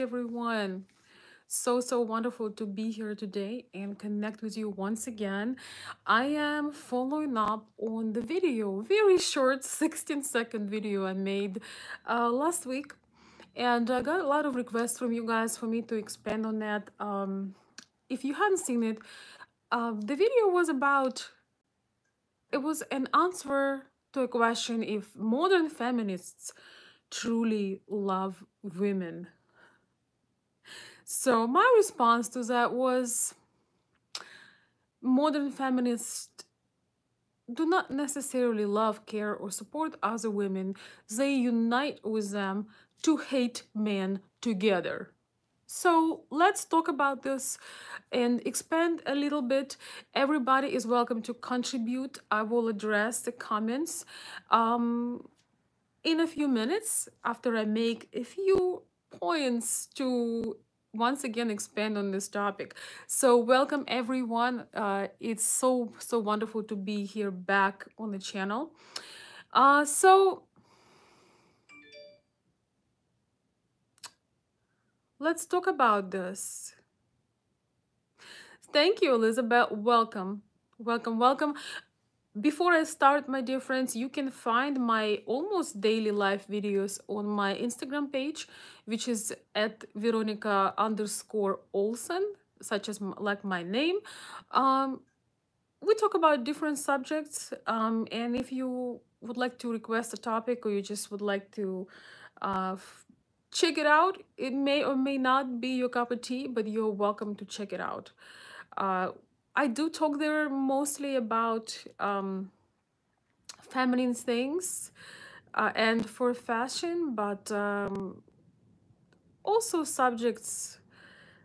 everyone. So, so wonderful to be here today and connect with you once again. I am following up on the video, very short 16 second video I made uh, last week. And I got a lot of requests from you guys for me to expand on that. Um, if you hadn't seen it, uh, the video was about, it was an answer to a question if modern feminists truly love women. So my response to that was modern feminists do not necessarily love, care, or support other women. They unite with them to hate men together. So let's talk about this and expand a little bit. Everybody is welcome to contribute. I will address the comments um, in a few minutes after I make a few points to once again expand on this topic. So welcome everyone. Uh, it's so, so wonderful to be here back on the channel. Uh, so let's talk about this. Thank you, Elizabeth. Welcome. Welcome, welcome. Before I start, my dear friends, you can find my almost daily live videos on my Instagram page, which is at Veronika underscore Olson, such as like my name. Um, we talk about different subjects, um, and if you would like to request a topic or you just would like to uh, check it out, it may or may not be your cup of tea, but you're welcome to check it out. Uh, I do talk there mostly about um, feminine things uh, and for fashion, but um, also subjects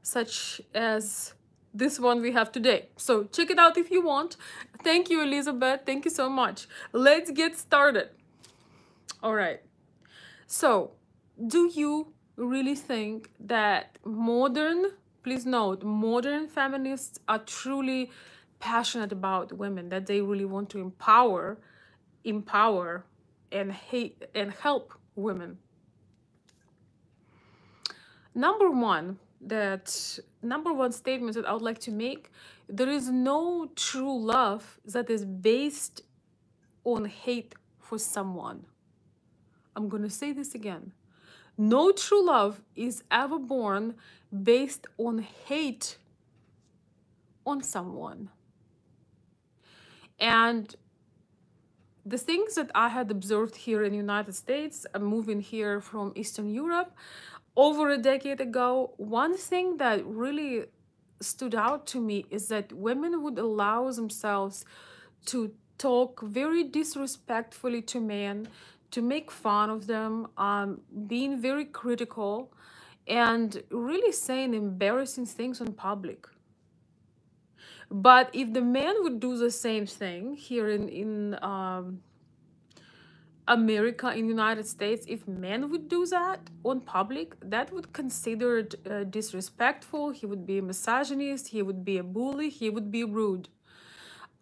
such as this one we have today. So check it out if you want. Thank you, Elizabeth. Thank you so much. Let's get started. All right. So, do you really think that modern, please note, modern feminists are truly passionate about women, that they really want to empower, empower and hate and help women? Number one, that number one statement that I would like to make, there is no true love that is based on hate for someone. I'm going to say this again. No true love is ever born based on hate on someone. And the things that I had observed here in the United States, uh, moving here from Eastern Europe over a decade ago, one thing that really stood out to me is that women would allow themselves to talk very disrespectfully to men, to make fun of them, um, being very critical, and really saying embarrassing things in public. But if the man would do the same thing here in in um, America, in the United States, if men would do that on public, that would considered uh, disrespectful. He would be a misogynist. He would be a bully. He would be rude.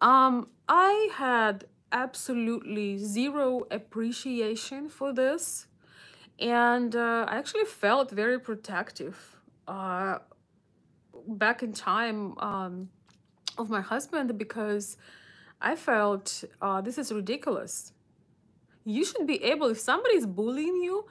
Um, I had absolutely zero appreciation for this, and uh, I actually felt very protective uh, back in time um, of my husband because I felt uh, this is ridiculous. You should be able, if somebody is bullying you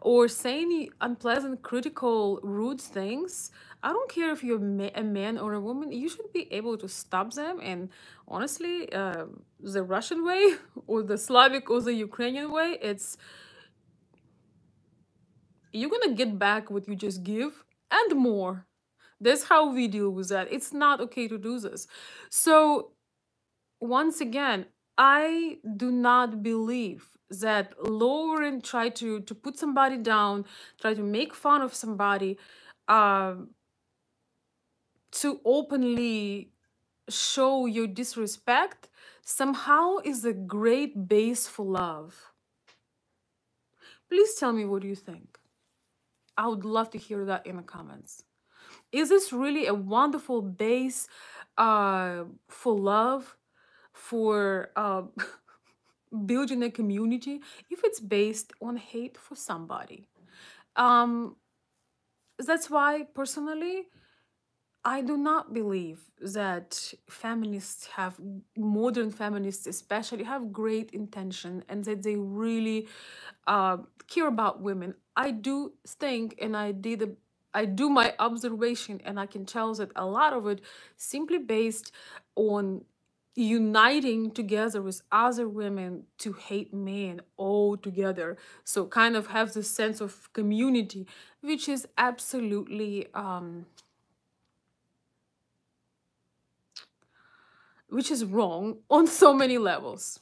or saying unpleasant, critical, rude things, I don't care if you're a man or a woman, you should be able to stop them. And honestly, uh, the Russian way or the Slavic or the Ukrainian way, it's you're gonna get back what you just give and more. That's how we deal with that. It's not okay to do this. So once again, I do not believe that lowering, try to to put somebody down, try to make fun of somebody, um, to openly show your disrespect somehow is a great base for love. Please tell me what you think. I would love to hear that in the comments. Is this really a wonderful base uh, for love, for uh, building a community, if it's based on hate for somebody? Um, that's why personally I do not believe that feminists have modern feminists especially have great intention and that they really uh, care about women. I do think, and I did a, I do my observation, and I can tell that a lot of it simply based on uniting together with other women to hate men all together so kind of have this sense of community which is absolutely um which is wrong on so many levels.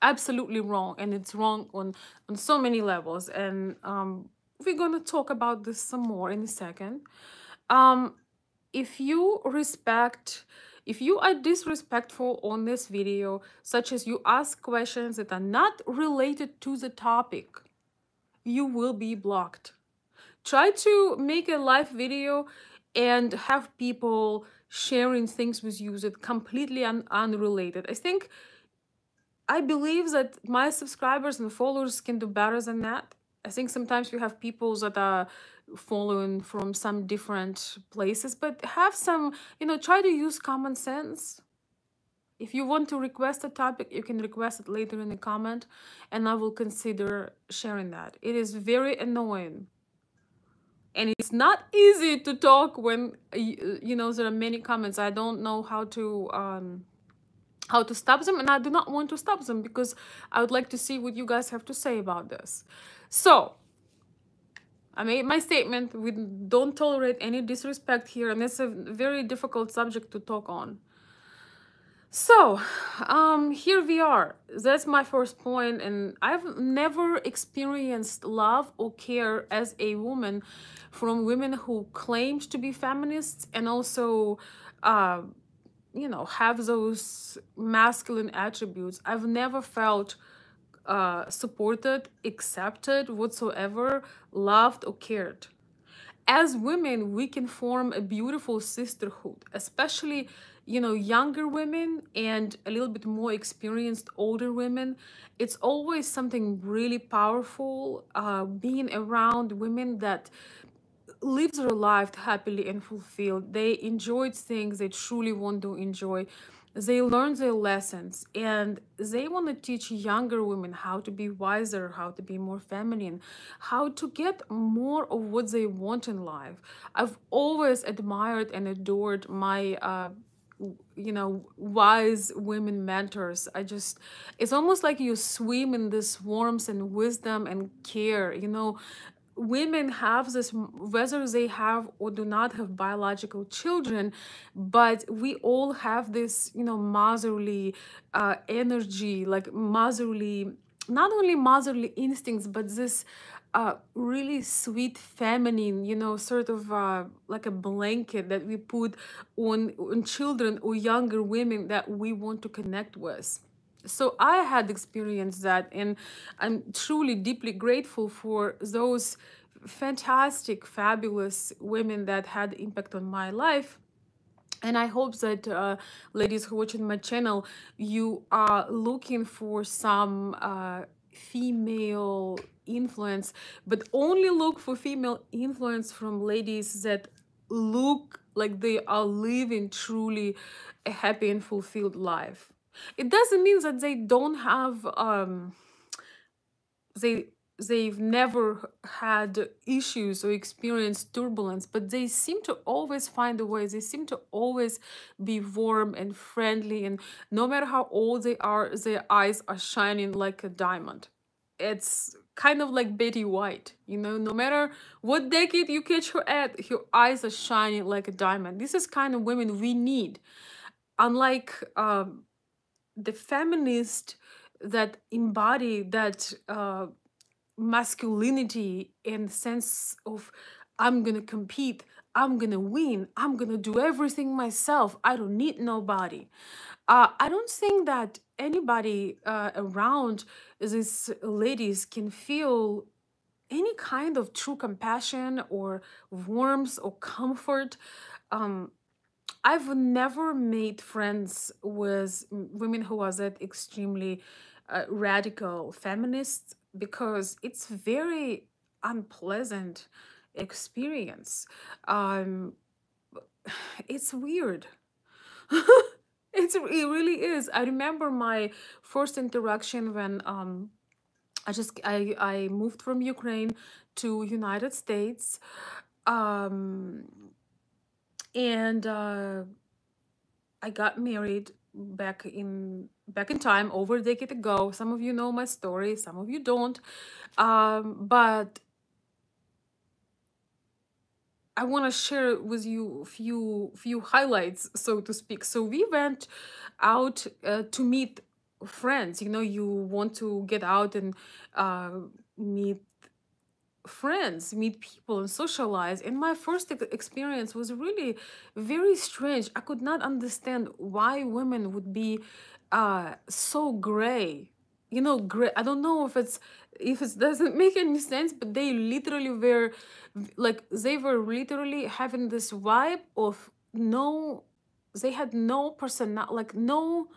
Absolutely wrong and it's wrong on on so many levels. And um we're gonna talk about this some more in a second. Um if you respect if you are disrespectful on this video, such as you ask questions that are not related to the topic, you will be blocked. Try to make a live video and have people sharing things with you that completely un unrelated. I think, I believe that my subscribers and followers can do better than that. I think sometimes we have people that are following from some different places, but have some, you know, try to use common sense. If you want to request a topic, you can request it later in the comment and I will consider sharing that. It is very annoying. And it's not easy to talk when, you know, there are many comments. I don't know how to, um, how to stop them and I do not want to stop them because I would like to see what you guys have to say about this. So, I made my statement. We don't tolerate any disrespect here, and it's a very difficult subject to talk on. So, um, here we are. That's my first point, and I've never experienced love or care as a woman from women who claimed to be feminists and also, uh, you know, have those masculine attributes. I've never felt uh, supported, accepted whatsoever, loved or cared. As women, we can form a beautiful sisterhood, especially, you know, younger women and a little bit more experienced older women. It's always something really powerful uh, being around women that lives their life happily and fulfilled. They enjoyed things they truly want to enjoy they learn their lessons and they want to teach younger women how to be wiser how to be more feminine how to get more of what they want in life i've always admired and adored my uh, you know wise women mentors. I just it's almost like you swim in this warmth and wisdom and care you know. Women have this whether they have or do not have biological children but we all have this you know motherly uh, energy like motherly not only motherly instincts but this uh, really sweet feminine you know sort of uh, like a blanket that we put on on children or younger women that we want to connect with. So i had experienced that and i'm truly deeply grateful for those fantastic fabulous women that had impact on my life. And i hope that uh, ladies who are watching my channel you are looking for some uh, female influence but only look for female influence from ladies that look like they are living truly a happy and fulfilled life. It doesn't mean that they don't have um they they've never had issues or experienced turbulence but they seem to always find a way. They seem to always be warm and friendly and no matter how old they are their eyes are shining like a diamond. It's kind of like Betty White, you know, no matter what decade you catch her at, her eyes are shining like a diamond. This is kind of women we need. Unlike um, the feminist that embody that uh, masculinity and sense of I'm gonna compete, I'm gonna win, I'm gonna do everything myself, I don't need nobody. Uh, I don't think that anybody uh, around these ladies can feel any kind of true compassion or warmth or comfort. Um, I've never made friends with women who was that extremely uh, radical feminists because it's very unpleasant experience. Um, it's weird. it's it really is. I remember my first interaction when um I just I I moved from Ukraine to United States. Um and uh I got married back in back in time over a decade ago. Some of you know my story, some of you don't. Um but I want to share with you a few few highlights, so to speak. So we went out uh, to meet friends. You know, you want to get out and uh, meet friends, meet people, and socialize. And my first ex- experience was really very strange. I could not understand why women would be uh, so gray. You know, gray. I don't know if it's if it doesn't make any sense, but they literally were like they were literally having this vibe of no, they had no person, like no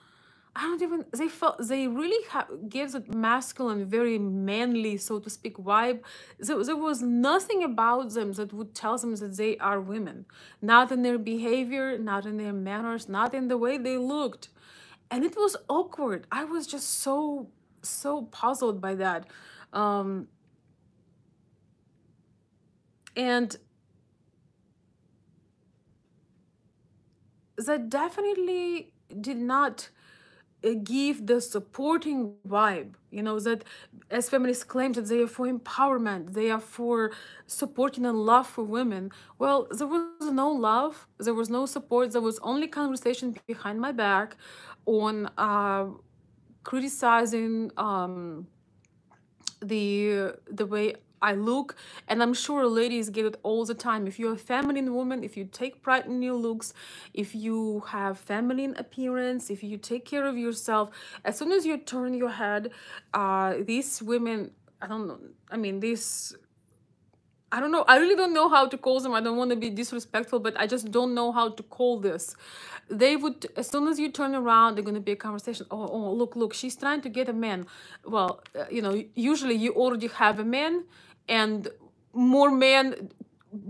I don't even. They felt they really ha- gives it masculine, very manly, so to speak, vibe. So there was nothing about them that would tell them that they are women. Not in their behavior, not in their manners, not in the way they looked, and it was awkward. I was just so so puzzled by that, um, and that definitely did not uh, give the supporting vibe you know that as feminists claim that they are for empowerment they are for supporting and love for women. Well there was no love there was no support there was only conversation behind my back on uh, criticizing um, the the way I look, and I'm sure ladies get it all the time. If you're a feminine woman, if you take pride in your looks, if you have feminine appearance, if you take care of yourself, as soon as you turn your head, uh, these women, I don't know, I mean, these I don't know. I really don't know how to call them. I don't want to be disrespectful, but I just don't know how to call this. They would, as soon as you turn around, they're going to be a conversation. Oh, oh, look, look, she's trying to get a man. Well, uh, you know, usually you already have a man and more men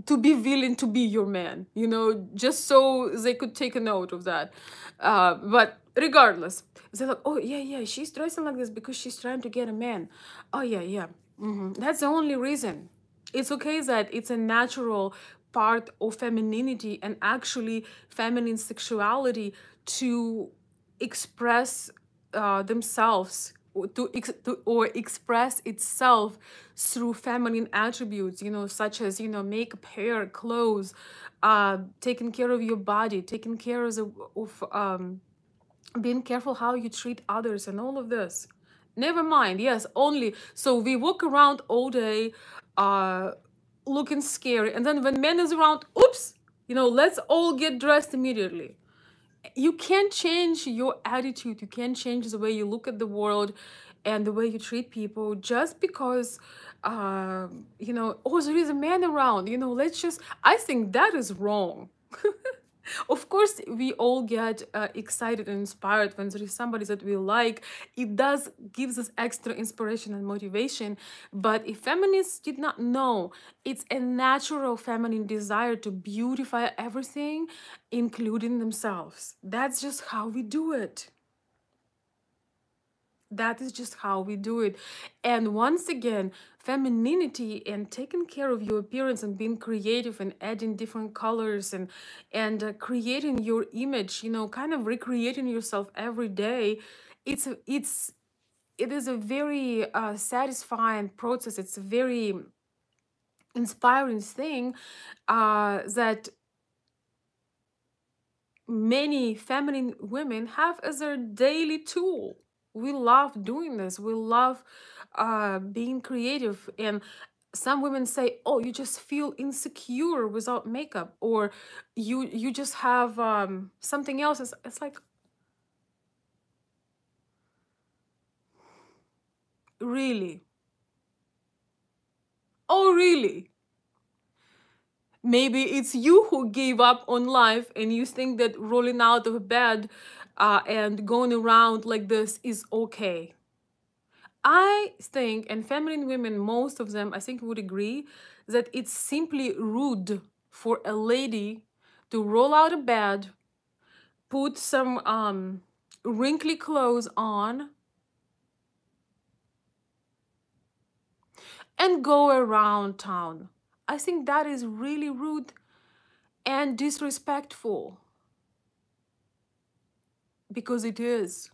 to be willing to be your man, you know, just so they could take a note of that. Uh, but regardless, they're like, oh, yeah, yeah, she's dressing like this because she's trying to get a man. Oh, yeah, yeah. hmm That's the only reason it's okay that it's a natural part of femininity and actually feminine sexuality to express uh, themselves or to, ex- to or express itself through feminine attributes you know such as you know makeup hair clothes uh taking care of your body taking care of, of um being careful how you treat others and all of this. Never mind yes only so we walk around all day uh looking scary. And then when men is around oops you know let's all get dressed immediately. You can't change your attitude. You can't change the way you look at the world and the way you treat people just because uh, you know oh there is a man around you know let's just i think that is wrong of course we all get uh, excited and inspired when there is somebody that we like. It does gives us extra inspiration and motivation. But if feminists did not know it's a natural feminine desire to beautify everything including themselves. That's just how we do it that is just how we do it. And once again femininity and taking care of your appearance and being creative and adding different colors and and uh, creating your image you know kind of recreating yourself every day it's it's it is a very uh, satisfying process. It's a very inspiring thing uh, that many feminine women have as their daily tool we love doing this. We love uh being creative. And some women say oh you just feel insecure without makeup or you you just have um something else. It's, it's like really? Oh really? Maybe it's you who gave up on life and you think that rolling out of bed uh, and going around like this is okay I think, and feminine women, most of them, I think would agree that it's simply rude for a lady to roll out of bed, put some um, wrinkly clothes on, and go around town. I think that is really rude and disrespectful. Because it is.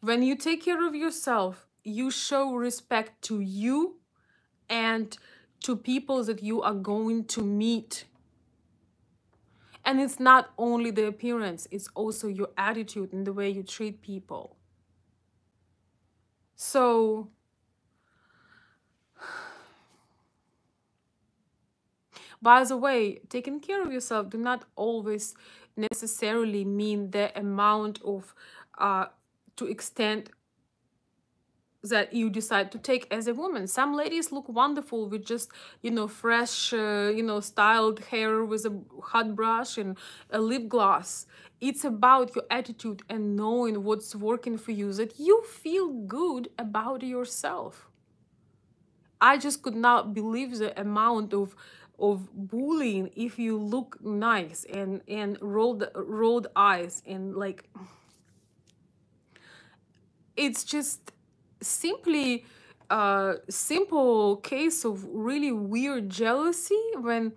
When you take care of yourself, you show respect to you and to people that you are going to meet. And it's not only the appearance, it's also your attitude and the way you treat people. So By the way, taking care of yourself do not always necessarily mean the amount of uh, to extent that you decide to take as a woman. Some ladies look wonderful with just, you know, fresh, uh, you know, styled hair with a hot brush and a lip gloss. It's about your attitude and knowing what's working for you, that you feel good about yourself. I just could not believe the amount of of bullying if you look nice and and rolled rolled eyes and like it's just simply a simple case of really weird jealousy when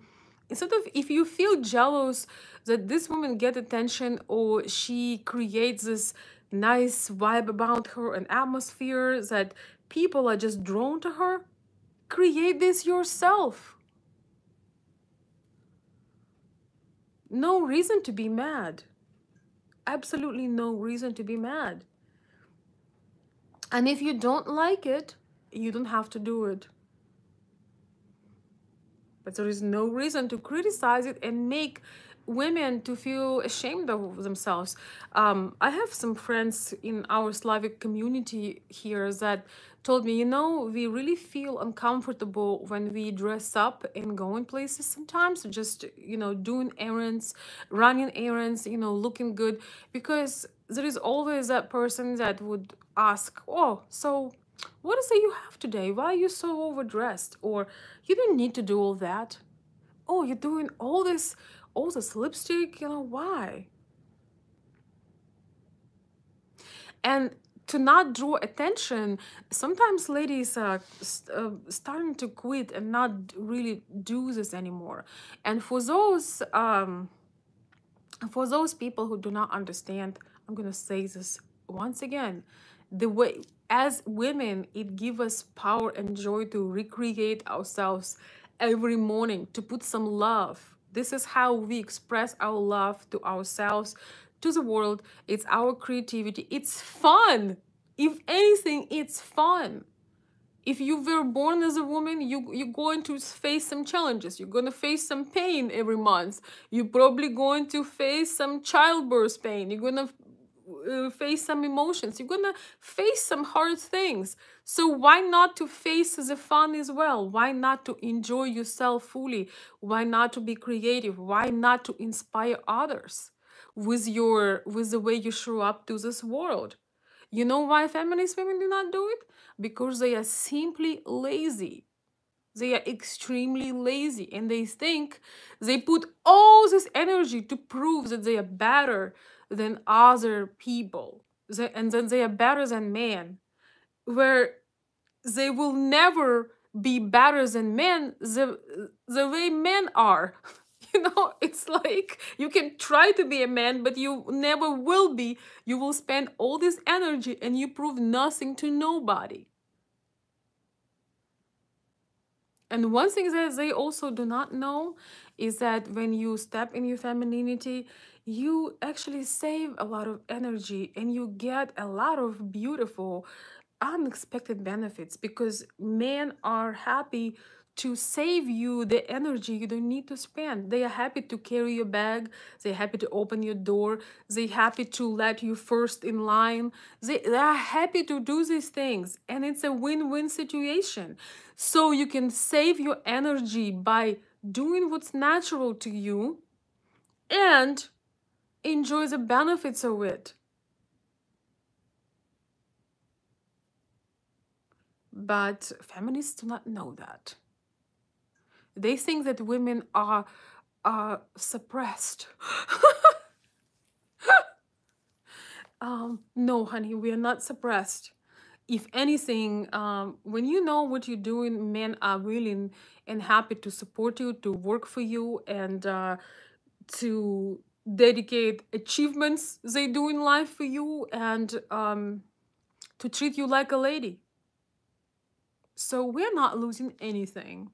instead of if you feel jealous that this woman get attention or she creates this nice vibe about her and atmosphere that people are just drawn to her create this yourself No reason to be mad. Absolutely no reason to be mad. And if you don't like it, you don't have to do it. But there is no reason to criticize it and make women to feel ashamed of themselves. Um, I have some friends in our Slavic community here that told me, you know, we really feel uncomfortable when we dress up and go in places sometimes, just, you know, doing errands, running errands, you know, looking good, because there is always that person that would ask, oh, so what is it you have today? Why are you so overdressed? Or you don't need to do all that. Oh, you're doing all this all this lipstick, you know, why? And to not draw attention, sometimes ladies are uh, starting to quit and not really do this anymore. And for those, um, for those people who do not understand, I'm gonna say this once again, the way as women, it gives us power and joy to recreate ourselves every morning, to put some love this is how we express our love to ourselves, to the world. It's our creativity. It's fun. If anything, it's fun. If you were born as a woman, you, you're going to face some challenges. You're going to face some pain every month. You're probably going to face some childbirth pain. You're going to uh, face some emotions you're gonna face some hard things so why not to face the fun as well why not to enjoy yourself fully why not to be creative why not to inspire others with your with the way you show up to this world. You know why feminist women do not do it? Because they are simply lazy. They are extremely lazy and they think they put all this energy to prove that they are better than other people and then they are better than men. Where they will never be better than men the, the way men are you know it's like you can try to be a man but you never will be. You will spend all this energy and you prove nothing to nobody. And one thing that they also do not know is that when you step in your femininity you actually save a lot of energy and you get a lot of beautiful unexpected benefits because men are happy to save you the energy you don't need to spend. They are happy to carry your bag. They're happy to open your door. They're happy to let you first in line. They, they are happy to do these things. And it's a win-win situation. So you can save your energy by doing what's natural to you and enjoy the benefits of it. But feminists do not know that. They think that women are are suppressed. um, no, honey, we are not suppressed. If anything, um, when you know what you're doing, men are willing and happy to support you, to work for you, and uh, to dedicate achievements they do in life for you, and um, to treat you like a lady. So we're not losing anything.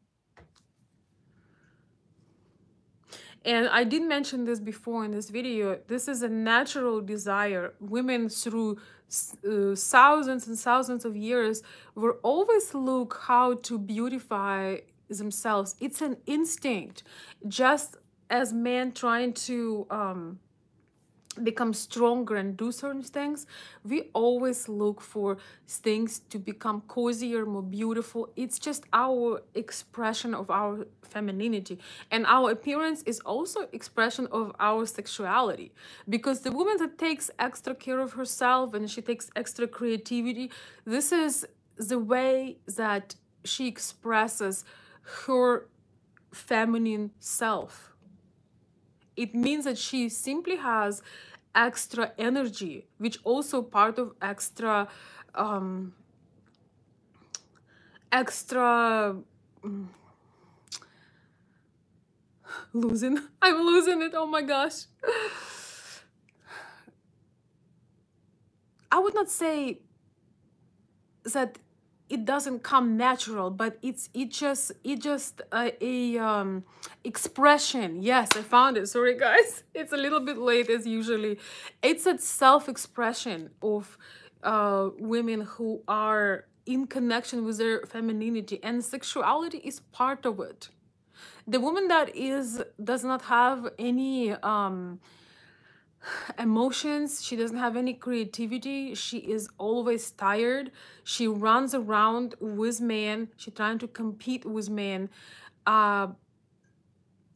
And I did mention this before in this video. This is a natural desire. Women through uh, thousands and thousands of years will always look how to beautify themselves. It's an instinct, just as men trying to um, become stronger and do certain things we always look for things to become cozier more beautiful. It's just our expression of our femininity. And our appearance is also expression of our sexuality. Because the woman that takes extra care of herself and she takes extra creativity this is the way that she expresses her feminine self it means that she simply has extra energy which also part of extra um extra mm, losing. I'm losing it. Oh my gosh. I would not say that it doesn't come natural but it's it just it just a, a um expression. Yes i found it. Sorry guys. It's a little bit late as usually. It's a self-expression of uh women who are in connection with their femininity and sexuality is part of it. The woman that is does not have any um emotions she doesn't have any creativity she is always tired she runs around with men she trying to compete with men uh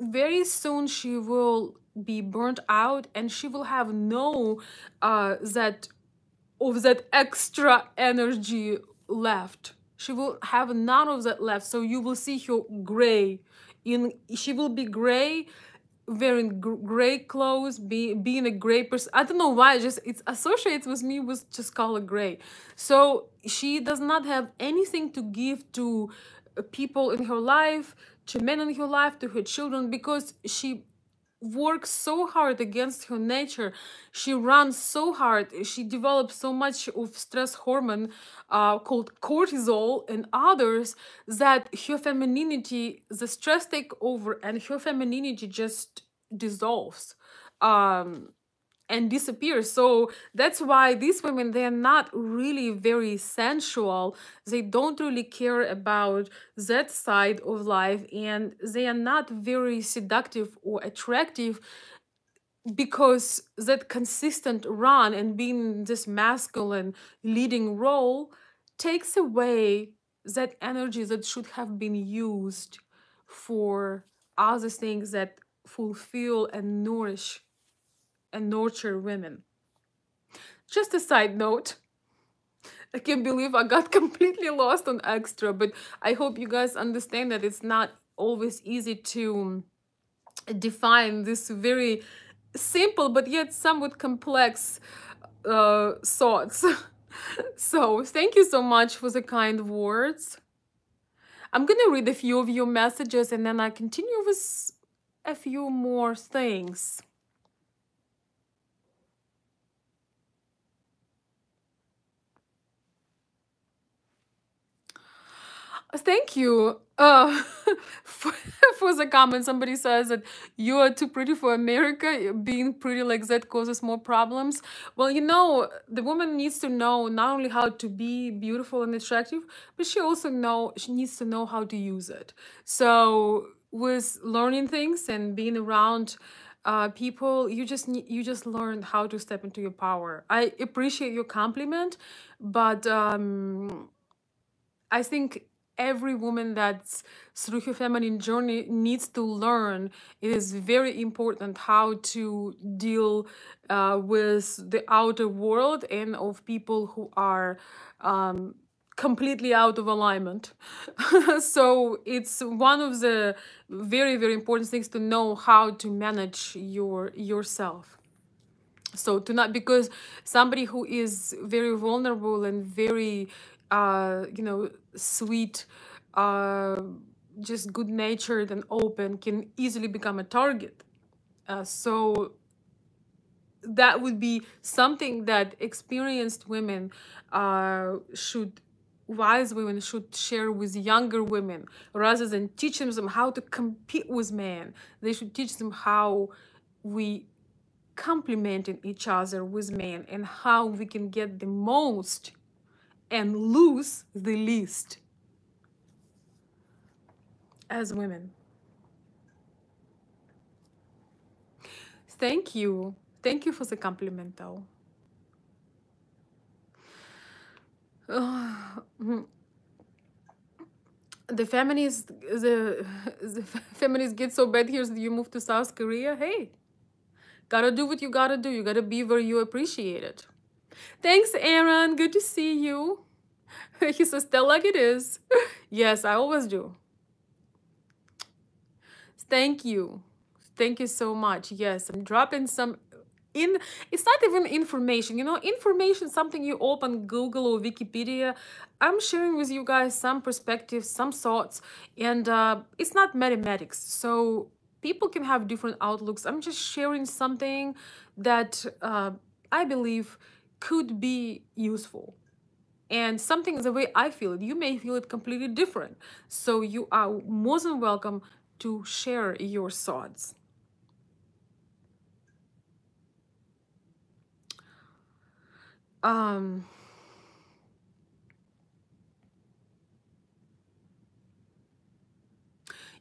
very soon she will be burnt out and she will have no uh that of that extra energy left. She will have none of that left. So you will see her gray. In she will be gray wearing gray clothes, be, being a gray person. I don't know why, just it associates with me with just color gray. So she does not have anything to give to uh, people in her life, to men in her life, to her children, because she works so hard against her nature. She runs so hard. She develops so much of stress hormone uh, called cortisol and others that her femininity the stress take over and her femininity just dissolves. Um and disappear. so that's why these women they're not really very sensual they don't really care about that side of life and they are not very seductive or attractive because that consistent run and being this masculine leading role takes away that energy that should have been used for other things that fulfill and nourish and nurture women. Just a side note. I can't believe I got completely lost on extra, but I hope you guys understand that it's not always easy to define this very simple but yet somewhat complex uh, thoughts. so thank you so much for the kind words. I'm gonna read a few of your messages and then I continue with a few more things. Thank you uh, for, for the comment. Somebody says that you are too pretty for America. Being pretty like that causes more problems. Well, you know, the woman needs to know not only how to be beautiful and attractive, but she also know she needs to know how to use it. So with learning things and being around uh, people, you just need, you just learn how to step into your power. I appreciate your compliment, but um, I think every woman that's through her feminine journey needs to learn it is very important how to deal uh, with the outer world and of people who are um, completely out of alignment. so it's one of the very very important things to know how to manage your yourself. So to not because somebody who is very vulnerable and very uh you know sweet uh just good natured and open can easily become a target. Uh, so that would be something that experienced women uh, should wise women should share with younger women rather than teaching them how to compete with men they should teach them how we complementing each other with men and how we can get the most and lose the least. As women. Thank you. Thank you for the compliment though. The feminists the, the feminists get so bad here that you move to south korea. Hey gotta do what you gotta do. You gotta be where you appreciate it thanks aaron. Good to see you. He says tell like it is. Yes i always do. Thank you. Thank you so much. Yes i'm dropping some in it's not even information you know information something you open google or wikipedia. I'm sharing with you guys some perspectives some thoughts and uh, it's not mathematics so people can have different outlooks. I'm just sharing something that uh, i believe could be useful. And something is the way i feel it you may feel it completely different. So you are more than welcome to share your thoughts. Um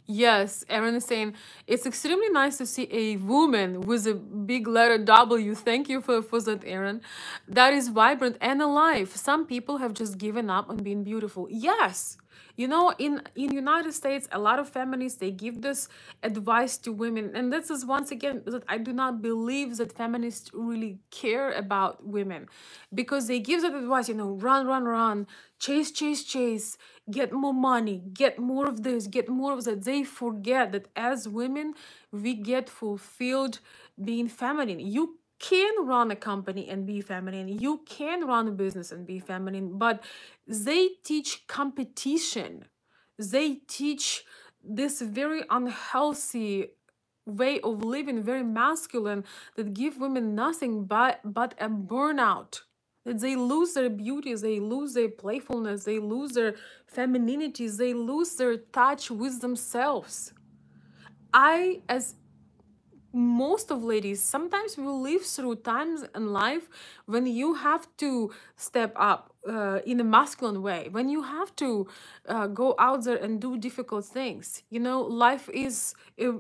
Yes, Aaron is saying it's extremely nice to see a woman with a big letter W. Thank you for, for that, Aaron. That is vibrant and alive. Some people have just given up on being beautiful. Yes, you know in in united states a lot of feminists they give this advice to women. And this is once again that i do not believe that feminists really care about women. Because they give that advice you know run run run. Chase chase chase. Get more money. Get more of this. Get more of that. They forget that as women we get fulfilled being feminine. You can run a company and be feminine. You can run a business and be feminine but they teach competition. They teach this very unhealthy way of living very masculine that give women nothing but but a burnout. That they lose their beauty they lose their playfulness they lose their femininity they lose their touch with themselves. I as most of ladies sometimes we live through times in life when you have to step up uh, in a masculine way when you have to uh, go out there and do difficult things. You know life is a,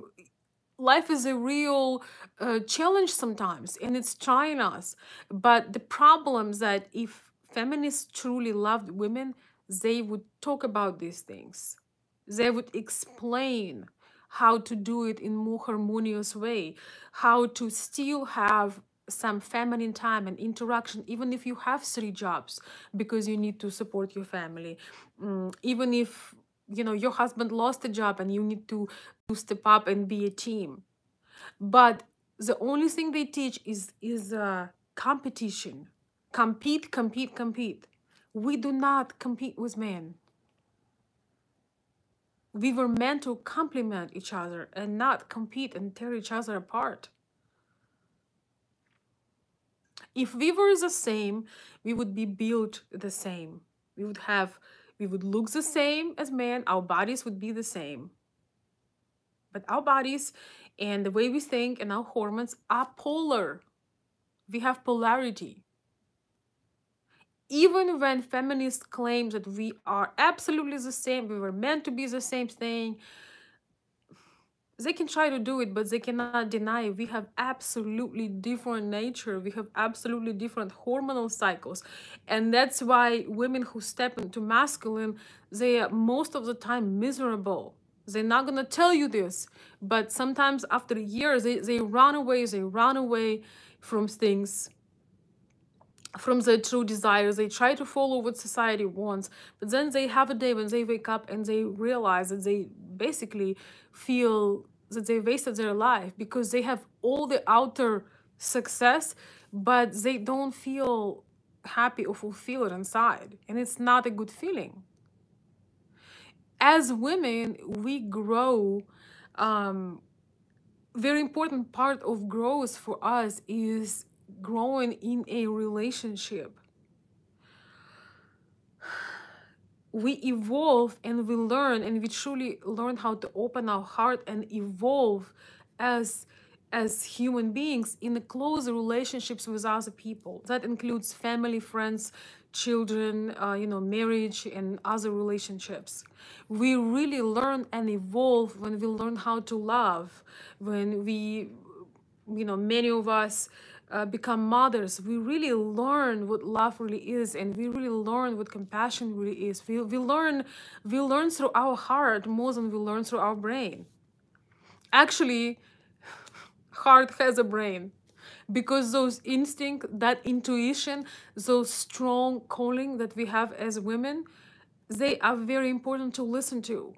life is a real uh, challenge sometimes and it's trying us. But the problems that if feminists truly loved women they would talk about these things. They would explain how to do it in more harmonious way how to still have some feminine time and interaction even if you have three jobs because you need to support your family. Mm, even if you know your husband lost a job and you need to, to step up and be a team. But the only thing they teach is is uh, competition. Compete compete compete. We do not compete with men we were meant to complement each other and not compete and tear each other apart. If we were the same, we would be built the same. We would have, we would look the same as men, our bodies would be the same. But our bodies and the way we think and our hormones are polar. We have polarity even when feminists claim that we are absolutely the same, we were meant to be the same thing, they can try to do it, but they cannot deny we have absolutely different nature. We have absolutely different hormonal cycles. And that's why women who step into masculine, they are most of the time miserable. They're not going to tell you this, but sometimes after years, they, they run away, they run away from things from their true desires. They try to follow what society wants, but then they have a day when they wake up and they realize that they basically feel that they wasted their life because they have all the outer success, but they don't feel happy or fulfilled inside. And it's not a good feeling. As women, we grow. Um, very important part of growth for us is growing in a relationship we evolve and we learn and we truly learn how to open our heart and evolve as as human beings in the close relationships with other people. That includes family friends children uh, you know marriage and other relationships. We really learn and evolve when we learn how to love when we you know many of us uh, become mothers, we really learn what love really is, and we really learn what compassion really is. We, we learn we learn through our heart more than we learn through our brain. Actually, heart has a brain because those instinct, that intuition, those strong calling that we have as women, they are very important to listen to.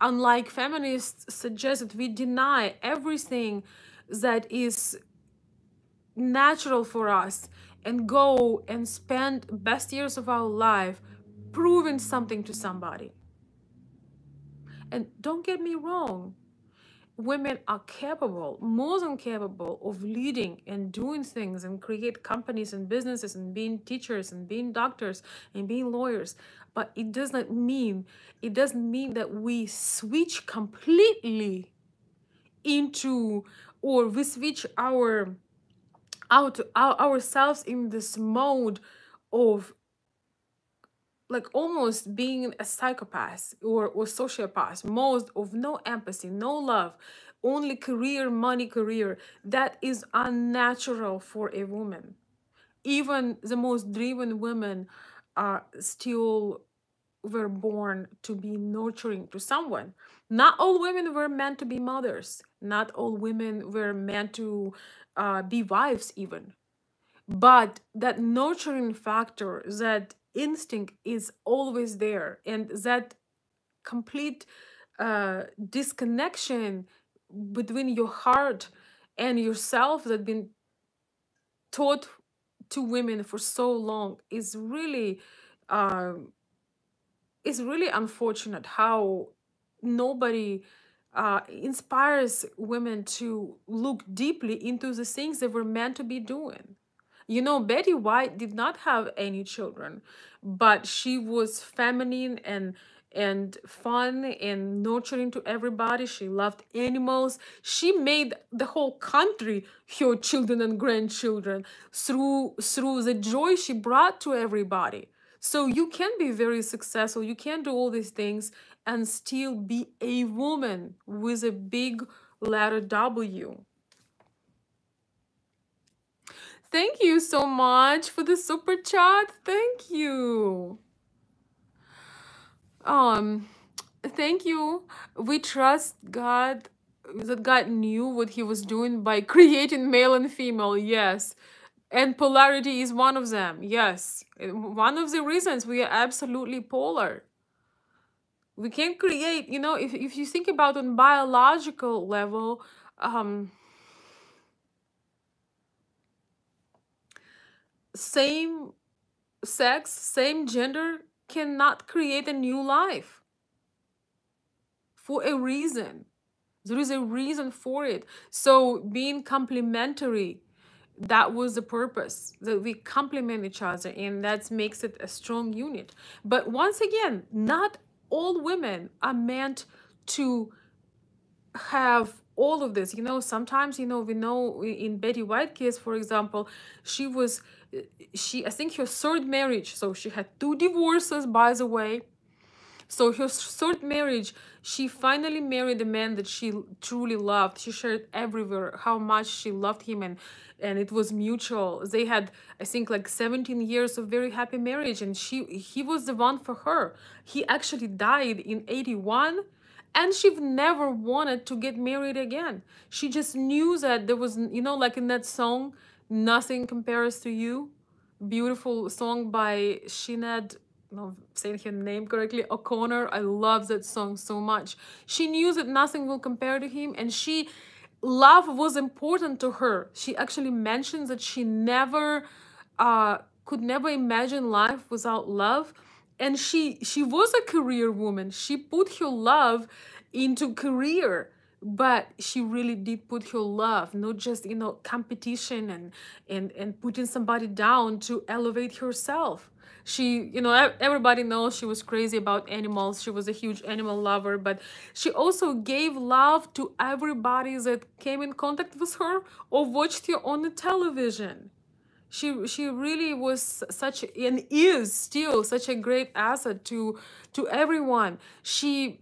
Unlike feminists suggest that we deny everything that is natural for us and go and spend best years of our life proving something to somebody. And don't get me wrong, women are capable, more than capable of leading and doing things and create companies and businesses and being teachers and being doctors and being lawyers. But it does not mean, it doesn't mean that we switch completely into or we switch our out our, ourselves in this mode of like almost being a psychopath or, or sociopath. Most of no empathy no love only career money career. That is unnatural for a woman. Even the most driven women are still were born to be nurturing to someone not all women were meant to be mothers. Not all women were meant to uh, be wives even. But that nurturing factor that instinct is always there. And that complete uh, disconnection between your heart and yourself that been taught to women for so long is really um, is really unfortunate how nobody uh, inspires women to look deeply into the things they were meant to be doing. You know, Betty White did not have any children, but she was feminine and and fun and nurturing to everybody. She loved animals. She made the whole country her children and grandchildren through through the joy she brought to everybody. So you can be very successful. You can do all these things and still be a woman with a big letter W. Thank you so much for the super chat. Thank you. Um, thank you. We trust God that God knew what he was doing by creating male and female. Yes. And polarity is one of them. Yes. One of the reasons we are absolutely polar we can create you know if, if you think about on biological level um same sex same gender cannot create a new life for a reason. There is a reason for it. So being complementary that was the purpose that we complement each other and that makes it a strong unit. But once again not all women are meant to have all of this. You know sometimes you know we know in betty white case for example she was uh, she i think her third marriage so she had two divorces by the way so her third marriage she finally married a man that she truly loved. She shared everywhere how much she loved him and and it was mutual. They had i think like 17 years of very happy marriage and she he was the one for her. He actually died in 81 and she never wanted to get married again. She just knew that there was you know like in that song Nothing Compares to You. Beautiful song by Sinead not saying her name correctly, O'Connor. I love that song so much. She knew that nothing will compare to him, and she love was important to her. She actually mentions that she never uh, could never imagine life without love. And she she was a career woman. She put her love into career but she really did put her love not just you know competition and and and putting somebody down to elevate herself she you know everybody knows she was crazy about animals. She was a huge animal lover but she also gave love to everybody that came in contact with her or watched her on the television. She she really was such and is still such a great asset to to everyone. She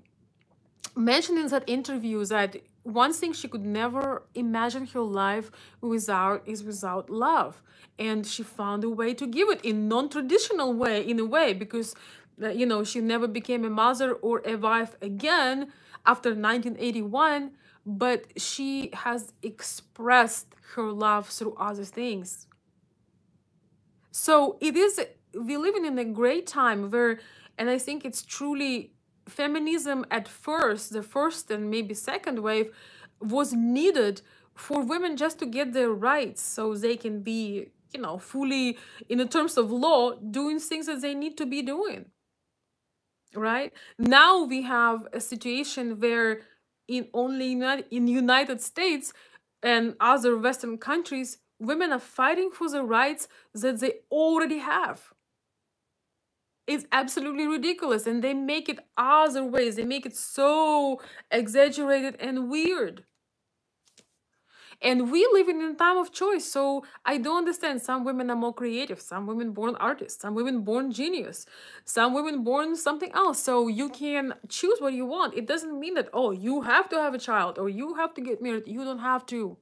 mentioned in that interview that one thing she could never imagine her life without is without love. And she found a way to give it in non-traditional way in a way because uh, you know she never became a mother or a wife again after 1981 but she has expressed her love through other things. So it is we living in a great time where and i think it's truly feminism at first, the first and maybe second wave, was needed for women just to get their rights so they can be, you know, fully, in the terms of law, doing things that they need to be doing. Right? Now we have a situation where in only in United States and other Western countries, women are fighting for the rights that they already have it's absolutely ridiculous and they make it other ways. They make it so exaggerated and weird. And we live in a time of choice so i don't understand. Some women are more creative some women born artists some women born genius some women born something else. So you can choose what you want. It doesn't mean that oh you have to have a child or you have to get married. You don't have to.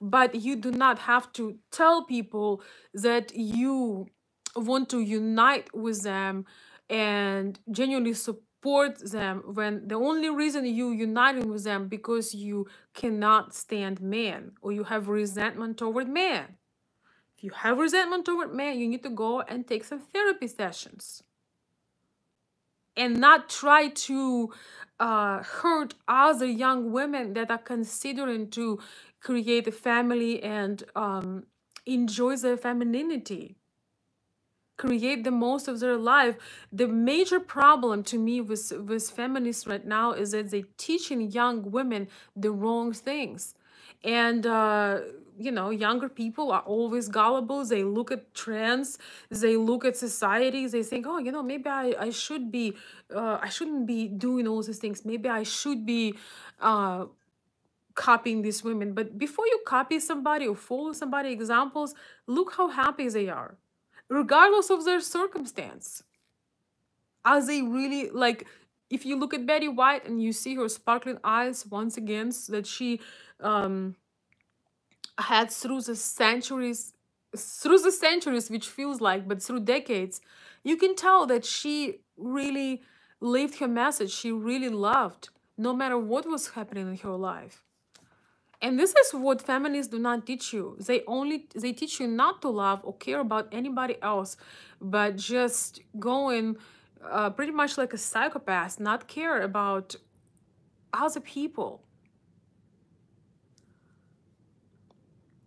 But you do not have to tell people that you want to unite with them and genuinely support them when the only reason you uniting with them because you cannot stand men or you have resentment toward men if you have resentment toward men you need to go and take some therapy sessions. And not try to uh, hurt other young women that are considering to create a family and um, enjoy their femininity create the most of their life. The major problem to me with with feminists right now is that they're teaching young women the wrong things. And uh you know younger people are always gullible. They look at trends. They look at society. They think oh you know maybe i i should be uh, i shouldn't be doing all these things. Maybe i should be uh copying these women. But before you copy somebody or follow somebody examples look how happy they are regardless of their circumstance. Are they really like if you look at Betty White and you see her sparkling eyes once again that she um had through the centuries through the centuries which feels like but through decades you can tell that she really lived her message she really loved no matter what was happening in her life and this is what feminists do not teach you. They only they teach you not to love or care about anybody else but just going uh, pretty much like a psychopath not care about other people.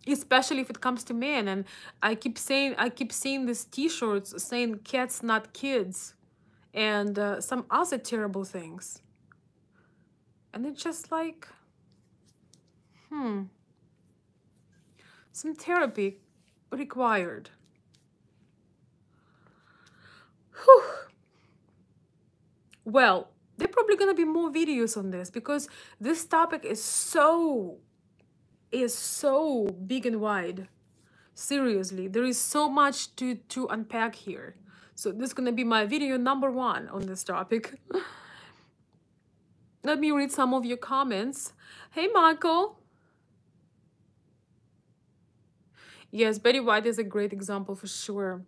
Especially if it comes to men. And i keep saying i keep seeing these t-shirts saying cats not kids and uh, some other terrible things. And it's just like Hmm. Some therapy required. Whew. Well, there are probably gonna be more videos on this because this topic is so is so big and wide. Seriously, there is so much to to unpack here. So this is gonna be my video number one on this topic. Let me read some of your comments. Hey, Michael. Yes, Betty White is a great example for sure.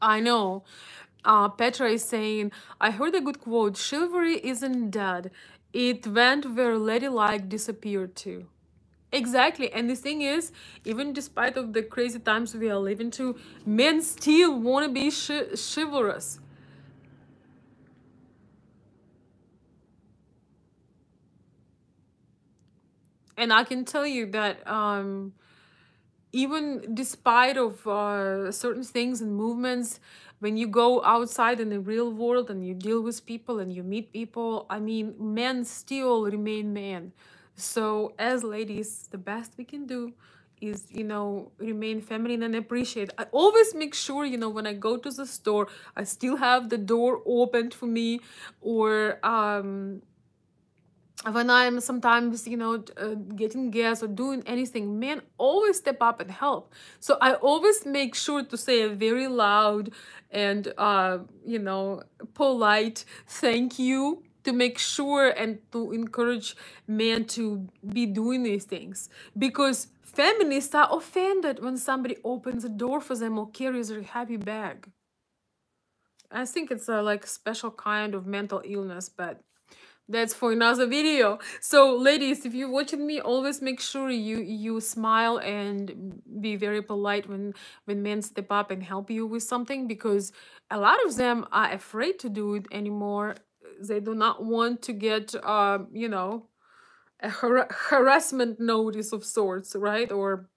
I know. Uh, Petra is saying, I heard a good quote, chivalry isn't dead. it went where ladylike disappeared to. Exactly. And the thing is, even despite of the crazy times we are living to, men still want to be chivalrous. And I can tell you that um, even despite of uh, certain things and movements, when you go outside in the real world and you deal with people and you meet people, I mean, men still remain men. So as ladies, the best we can do is, you know, remain feminine and appreciate. I always make sure, you know, when I go to the store, I still have the door opened for me or um when I'm sometimes, you know, uh, getting gas or doing anything, men always step up and help. So I always make sure to say a very loud and, uh, you know, polite thank you to make sure and to encourage men to be doing these things because feminists are offended when somebody opens a door for them or carries a heavy bag. I think it's a like special kind of mental illness, but that's for another video. So ladies if you're watching me always make sure you you smile and be very polite when when men step up and help you with something because a lot of them are afraid to do it anymore. They do not want to get uh, you know a har harassment notice of sorts right? Or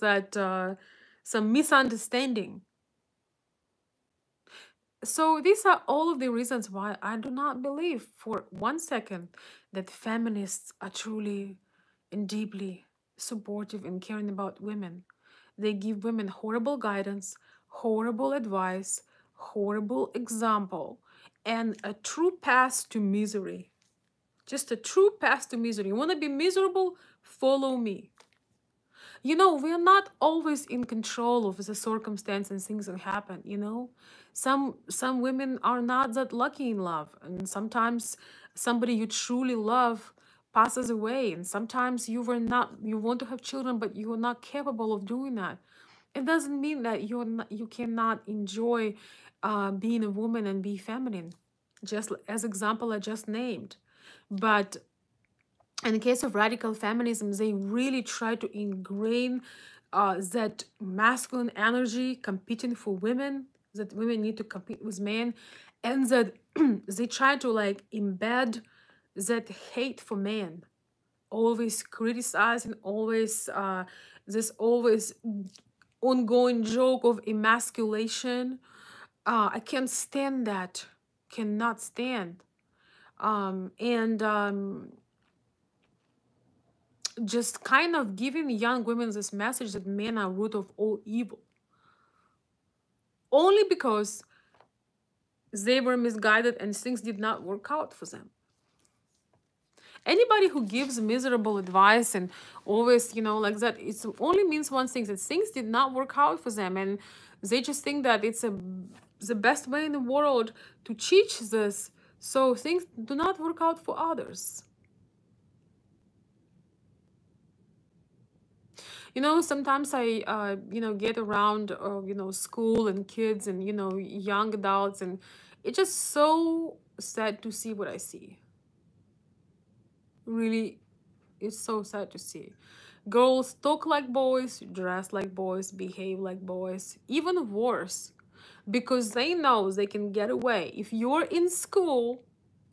that uh, some misunderstanding so these are all of the reasons why I do not believe for one second that feminists are truly and deeply supportive and caring about women. They give women horrible guidance, horrible advice, horrible example, and a true path to misery. Just a true path to misery. You want to be miserable? Follow me you know we're not always in control of the circumstance and things that happen you know some some women are not that lucky in love and sometimes somebody you truly love passes away and sometimes you were not you want to have children but you are not capable of doing that. It doesn't mean that you're not, you cannot enjoy uh, being a woman and be feminine just as example i just named. But in the case of radical feminism, they really try to ingrain uh, that masculine energy competing for women, that women need to compete with men, and that they try to like embed that hate for men, always criticizing, always uh, this always ongoing joke of emasculation. Uh, I can't stand that, cannot stand. Um, and um, just kind of giving young women this message that men are root of all evil only because they were misguided and things did not work out for them. Anybody who gives miserable advice and always you know like that it only means one thing that things did not work out for them. And they just think that it's a the best way in the world to teach this. So things do not work out for others you know sometimes i uh, you know get around uh, you know school and kids and you know young adults and it's just so sad to see what i see. Really it's so sad to see. Girls talk like boys dress like boys behave like boys even worse because they know they can get away. If you're in school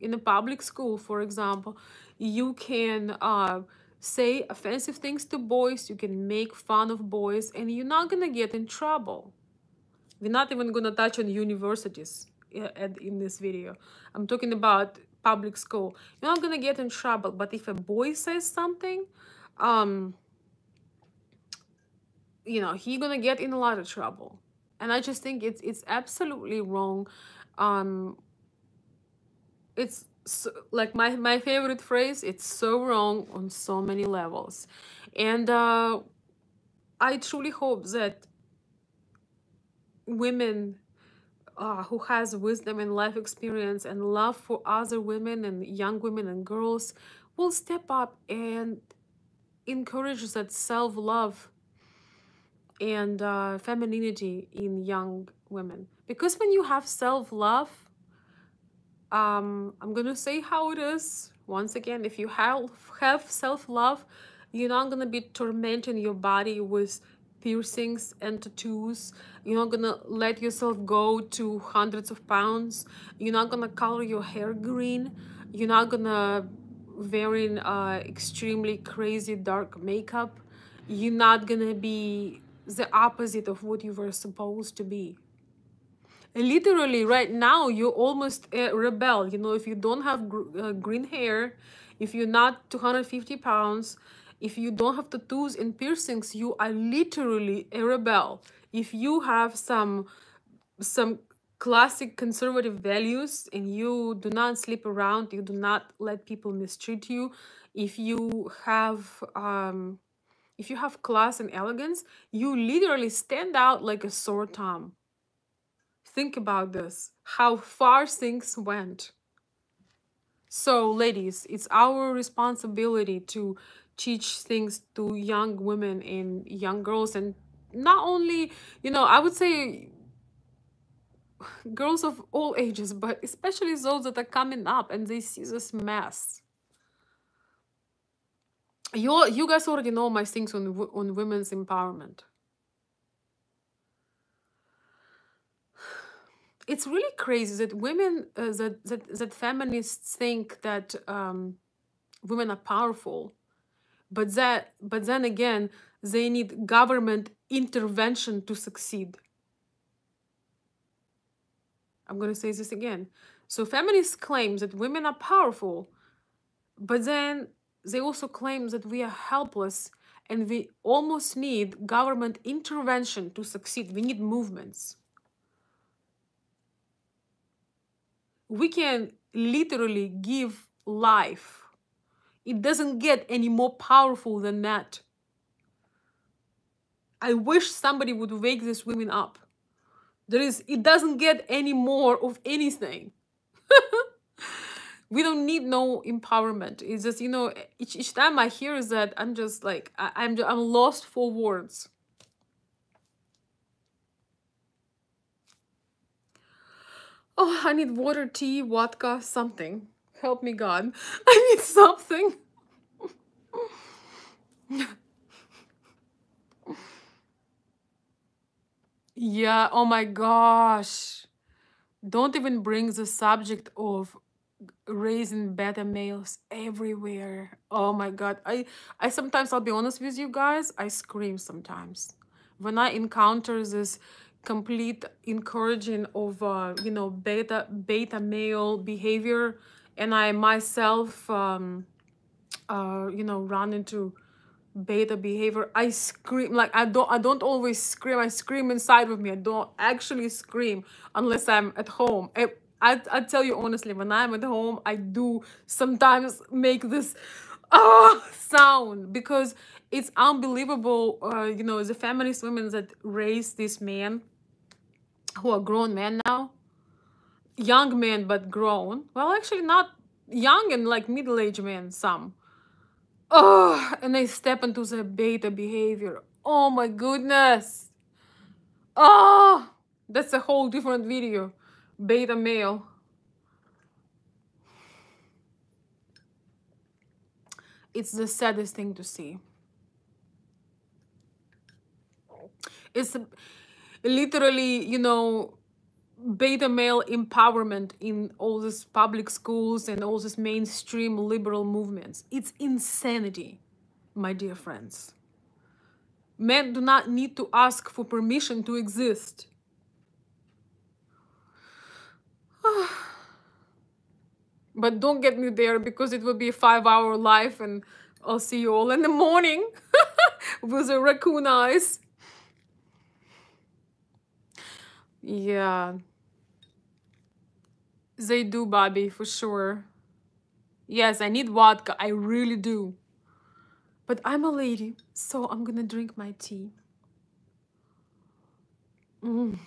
in a public school for example you can uh, say offensive things to boys, you can make fun of boys, and you're not gonna get in trouble. We're not even gonna touch on universities in this video. I'm talking about public school. You're not gonna get in trouble, but if a boy says something, um, you know, he gonna get in a lot of trouble. And I just think it's it's absolutely wrong. Um, it's so, like my my favorite phrase it's so wrong on so many levels. And uh, i truly hope that women uh, who has wisdom and life experience and love for other women and young women and girls will step up and encourage that self-love and uh, femininity in young women. Because when you have self-love um, I'm gonna say how it is. Once again if you have have self-love you're not gonna be tormenting your body with piercings and tattoos. You're not gonna let yourself go to hundreds of pounds. You're not gonna color your hair green. You're not gonna wearing uh, extremely crazy dark makeup. You're not gonna be the opposite of what you were supposed to be literally right now you almost uh, rebel. You know if you don't have gr uh, green hair if you're not 250 pounds if you don't have tattoos and piercings you are literally a rebel. If you have some some classic conservative values and you do not sleep around you do not let people mistreat you if you have um if you have class and elegance you literally stand out like a sore thumb think about this how far things went so ladies it's our responsibility to teach things to young women and young girls and not only you know i would say girls of all ages, but especially those that are coming up and they see this mess. You you guys already know my things on on women's empowerment. It's really crazy that women uh, that, that that feminists think that um, women are powerful, but that but then again they need government intervention to succeed. I'm going to say this again. So feminists claim that women are powerful, but then they also claim that we are helpless and we almost need government intervention to succeed. We need movements. We can literally give life. It doesn't get any more powerful than that. I wish somebody would wake these women up. There is, it doesn't get any more of anything. we don't need no empowerment. It's just, you know, each, each time I hear that, I'm just like, I, I'm, I'm lost for words. Oh, I need water, tea, vodka, something. Help me, God. I need something. Yeah, oh my gosh. Don't even bring the subject of raising beta males everywhere. Oh my god. I I sometimes I'll be honest with you guys, I scream sometimes. When I encounter this complete encouraging of uh, you know beta beta male behavior. And I myself um uh you know run into beta behavior. I scream like i don't i don't always scream. I scream inside of me. I don't actually scream unless i'm at home. I, I, I tell you honestly when i'm at home i do sometimes make this ah sound because it's unbelievable uh, you know the feminist women that raise these men who are grown men now young men but grown well actually not young and like middle-aged men some Oh, and they step into the beta behavior. Oh my goodness. Oh, that's a whole different video. Beta male. It's the saddest thing to see. It's literally, you know, beta male empowerment in all these public schools and all these mainstream liberal movements. It's insanity, my dear friends. Men do not need to ask for permission to exist. but don't get me there because it will be a five hour life and I'll see you all in the morning with a raccoon eyes. Yeah. They do, Bobby, for sure. Yes, I need vodka. I really do. But I'm a lady, so I'm gonna drink my tea. Mm.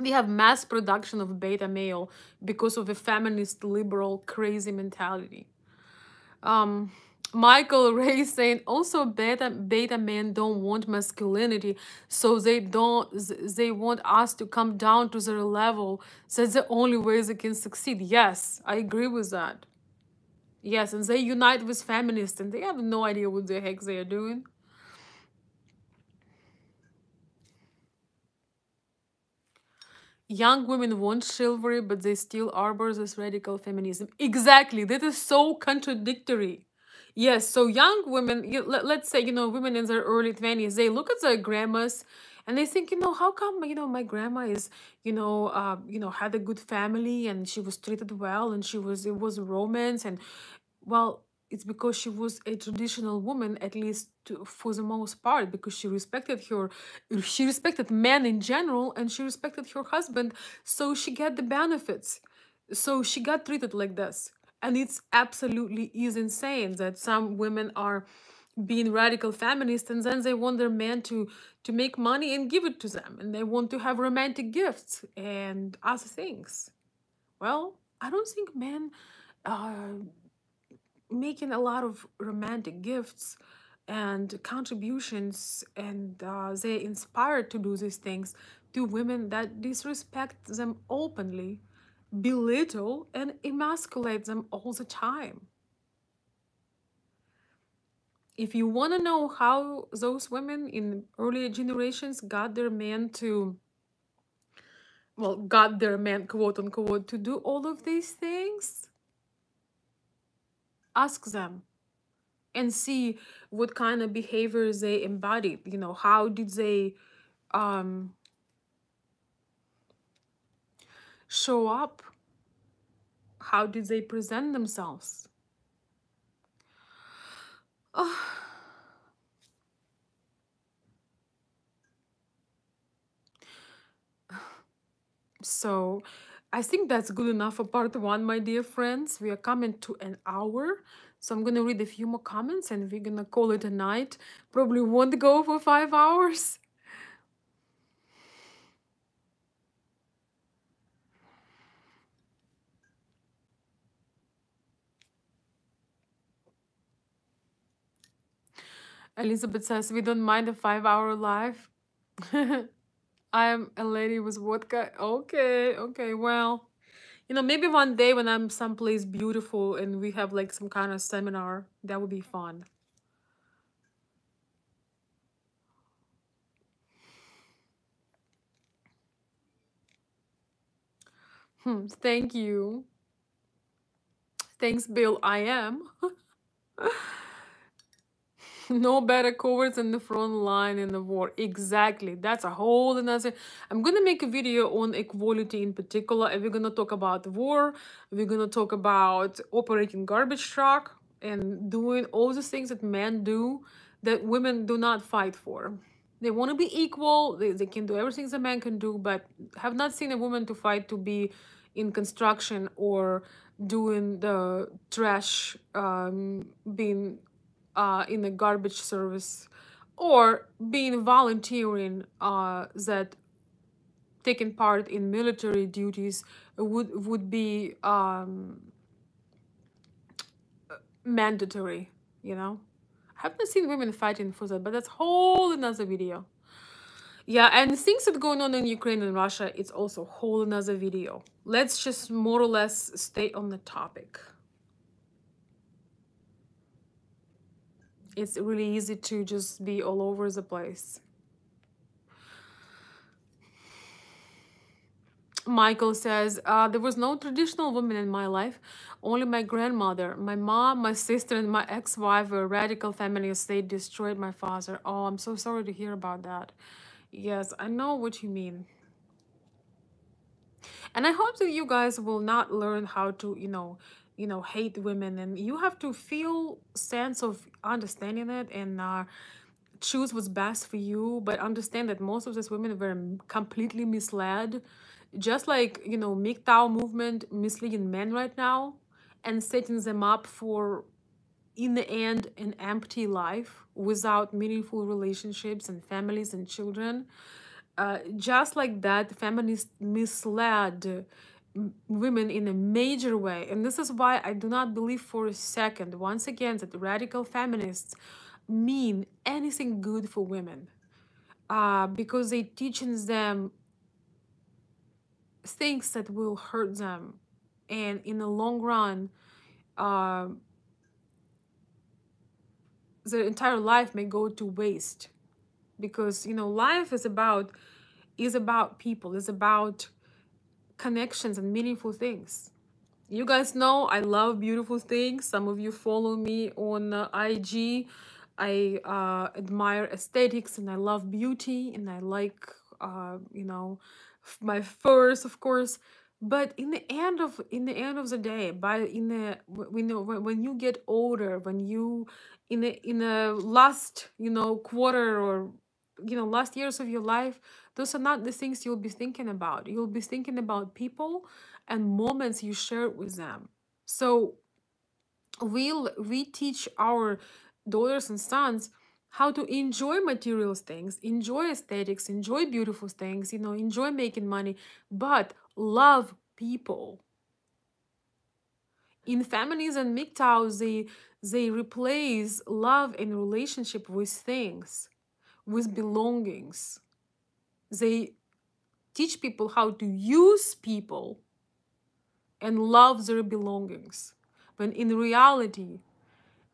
We have mass production of beta male because of a feminist, liberal, crazy mentality. Um, Michael Ray saying also beta beta men don't want masculinity, so they don't they want us to come down to their level. So that's the only way they can succeed. Yes, I agree with that. Yes, and they unite with feminists and they have no idea what the heck they are doing. Young women want chivalry, but they still arbor this radical feminism. Exactly. That is so contradictory. Yes, so young women, let, let's say, you know, women in their early 20s, they look at their grandmas and they think, you know, how come, you know, my grandma is, you know, uh, you know, had a good family and she was treated well and she was, it was romance and well, it's because she was a traditional woman, at least to, for the most part, because she respected her, she respected men in general, and she respected her husband, so she got the benefits. So she got treated like this, and it's absolutely is insane that some women are being radical feminists, and then they want their man to to make money and give it to them, and they want to have romantic gifts and other things. Well, I don't think men. Uh, making a lot of romantic gifts and contributions and uh, they're inspired to do these things to women that disrespect them openly belittle and emasculate them all the time. If you want to know how those women in earlier generations got their men to well got their men quote unquote to do all of these things ask them and see what kind of behaviors they embodied. You know how did they um show up how did they present themselves oh. so I think that's good enough for part one, my dear friends. We are coming to an hour. So I'm going to read a few more comments and we're going to call it a night. Probably won't go for five hours. Elizabeth says, we don't mind a five hour live. I'm a lady with vodka. Okay, okay, well, you know, maybe one day when I'm someplace beautiful and we have like some kind of seminar, that would be fun. Hmm, thank you. Thanks, Bill. I am. no better cowards in the front line in the war. Exactly. That's a whole another i'm gonna make a video on equality in particular and we're gonna talk about war. We're gonna talk about operating garbage truck and doing all the things that men do that women do not fight for. They want to be equal they, they can do everything the man can do but have not seen a woman to fight to be in construction or doing the trash um, being uh, in the garbage service or being volunteering uh, that taking part in military duties would would be um, mandatory you know? I haven't seen women fighting for that but that's whole another video. Yeah and things that going on in ukraine and russia it's also whole another video. Let's just more or less stay on the topic it's really easy to just be all over the place. Michael says, uh, there was no traditional woman in my life, only my grandmother. My mom, my sister, and my ex-wife were radical feminists. They destroyed my father. Oh, I'm so sorry to hear about that. Yes, I know what you mean. And I hope that you guys will not learn how to, you know, you know hate women and you have to feel sense of understanding it and uh, choose what's best for you but understand that most of these women were completely misled. Just like you know MGTOW movement misleading men right now and setting them up for in the end an empty life without meaningful relationships and families and children. Uh, just like that feminists misled women in a major way. And this is why I do not believe for a second, once again, that radical feminists mean anything good for women. Uh, because they teaching them things that will hurt them. And in the long run, uh, their entire life may go to waste because you know life is about is about people is about connections and meaningful things. You guys know i love beautiful things. Some of you follow me on uh, ig i uh, admire aesthetics and i love beauty and i like uh, you know my furs of course. But in the end of in the end of the day by in the when you when when you get older when you in the in the last you know quarter or you know last years of your life those are not the things you'll be thinking about. You'll be thinking about people and moments you shared with them. So we'll we teach our daughters and sons how to enjoy material things enjoy aesthetics enjoy beautiful things you know enjoy making money but love people. In families and MGTOWs, they they replace love and relationship with things, with belongings. They teach people how to use people and love their belongings. When in reality,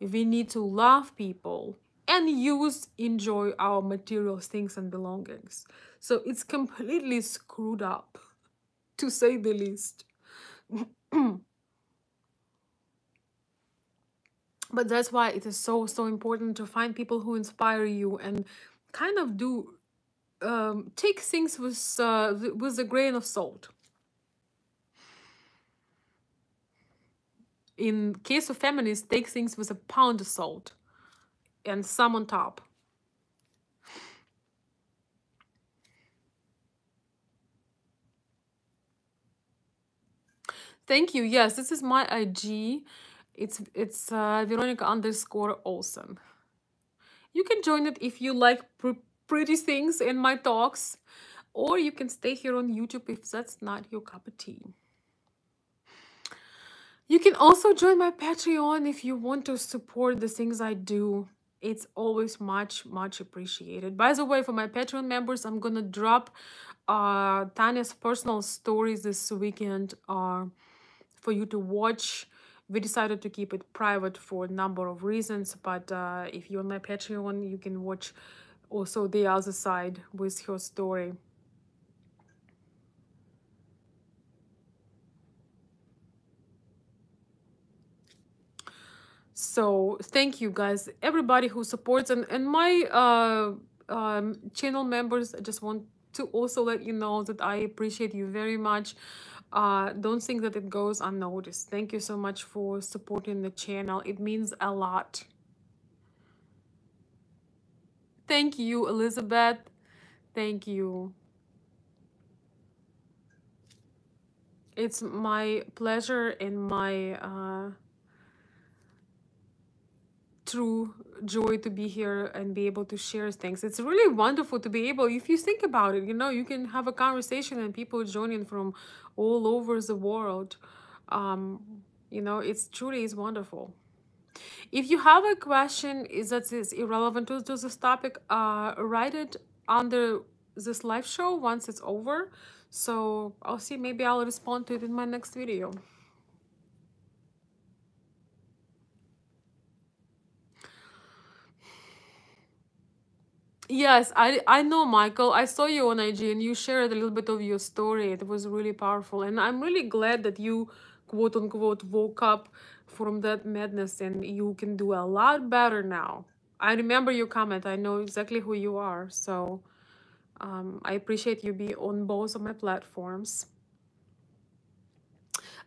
we need to love people and use, enjoy our material things and belongings. So it's completely screwed up, to say the least. but that's why it is so so important to find people who inspire you and kind of do um, take things with uh, with a grain of salt. In case of feminists take things with a pound of salt and some on top. Thank you. Yes this is my ig it's it's uh, veronika underscore olson you can join it if you like pr- pretty things in my talks or you can stay here on youtube if that's not your cup of tea you can also join my Patreon if you want to support the things I do. It's always much, much appreciated. By the way, for my Patreon members, I'm gonna drop uh, Tanya's personal stories this weekend uh, for you to watch. We decided to keep it private for a number of reasons, but uh, if you're on my Patreon, you can watch also the other side with her story. so thank you guys everybody who supports and and my uh um channel members i just want to also let you know that i appreciate you very much. Uh don't think that it goes unnoticed. Thank you so much for supporting the channel. It means a lot thank you elizabeth thank you it's my pleasure and my uh true joy to be here and be able to share things. It's really wonderful to be able, if you think about it, you know, you can have a conversation and people joining from all over the world. Um, you know, it's truly is wonderful. If you have a question is that is irrelevant to, this topic, uh, write it under this live show once it's over. So I'll see, maybe I'll respond to it in my next video. Yes, I I know, Michael. I saw you on IG and you shared a little bit of your story. It was really powerful. And I'm really glad that you quote unquote woke up from that madness and you can do a lot better now. I remember your comment. I know exactly who you are. So um, I appreciate you be on both of my platforms.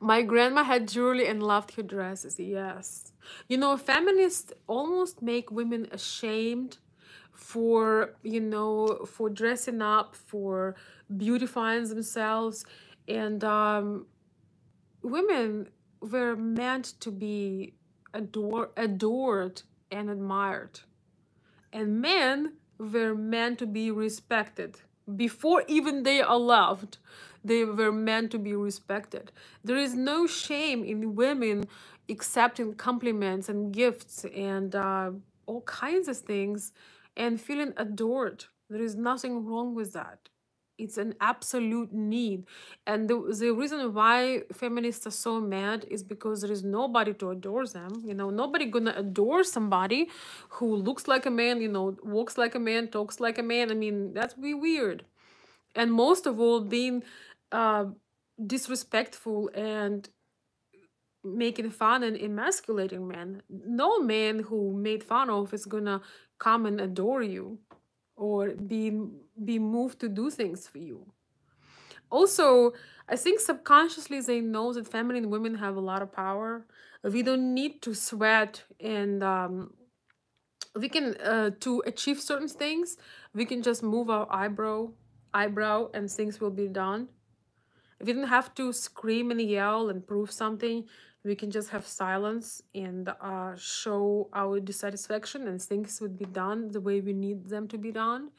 My grandma had jewelry and loved her dresses. Yes. You know, feminists almost make women ashamed for you know for dressing up for beautifying themselves and um, women were meant to be adore, adored and admired and men were meant to be respected before even they are loved they were meant to be respected there is no shame in women accepting compliments and gifts and uh, all kinds of things and feeling adored. There is nothing wrong with that. It's an absolute need. And the, the reason why feminists are so mad is because there is nobody to adore them you know nobody gonna adore somebody who looks like a man you know walks like a man talks like a man. I mean that's be weird. And most of all being uh, disrespectful and making fun and emasculating men. No man who made fun of is gonna come and adore you or be be moved to do things for you. Also i think subconsciously they know that feminine women have a lot of power. We don't need to sweat and um, we can uh, to achieve certain things we can just move our eyebrow eyebrow and things will be done. We don't have to scream and yell and prove something we can just have silence and uh, show our dissatisfaction and things would be done the way we need them to be done.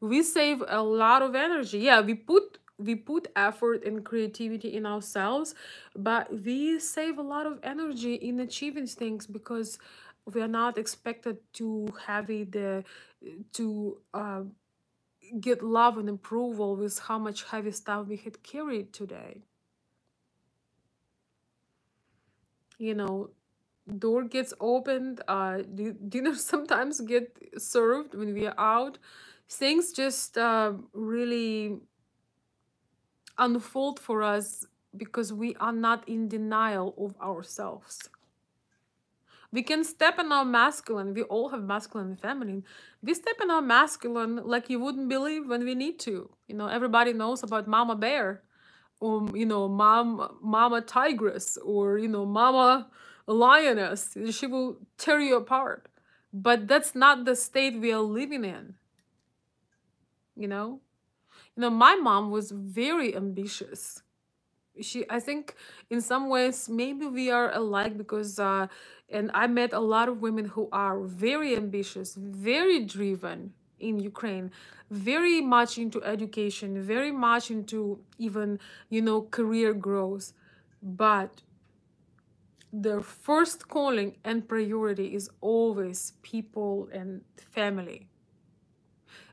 We save a lot of energy. Yeah we put we put effort and creativity in ourselves but we save a lot of energy in achieving things because we are not expected to have uh, to uh, get love and approval with how much heavy stuff we had carried today you know door gets opened uh dinner sometimes get served when we are out. Things just uh, really unfold for us because we are not in denial of ourselves. We can step in our masculine we all have masculine and feminine. We step in our masculine like you wouldn't believe when we need to. You know everybody knows about mama bear or you know mom mama tigress or you know mama lioness she will tear you apart. But that's not the state we are living in you know? You know my mom was very ambitious. She i think in some ways maybe we are alike because uh and i met a lot of women who are very ambitious very driven in ukraine. Very much into education very much into even you know career growth. But their first calling and priority is always people and family.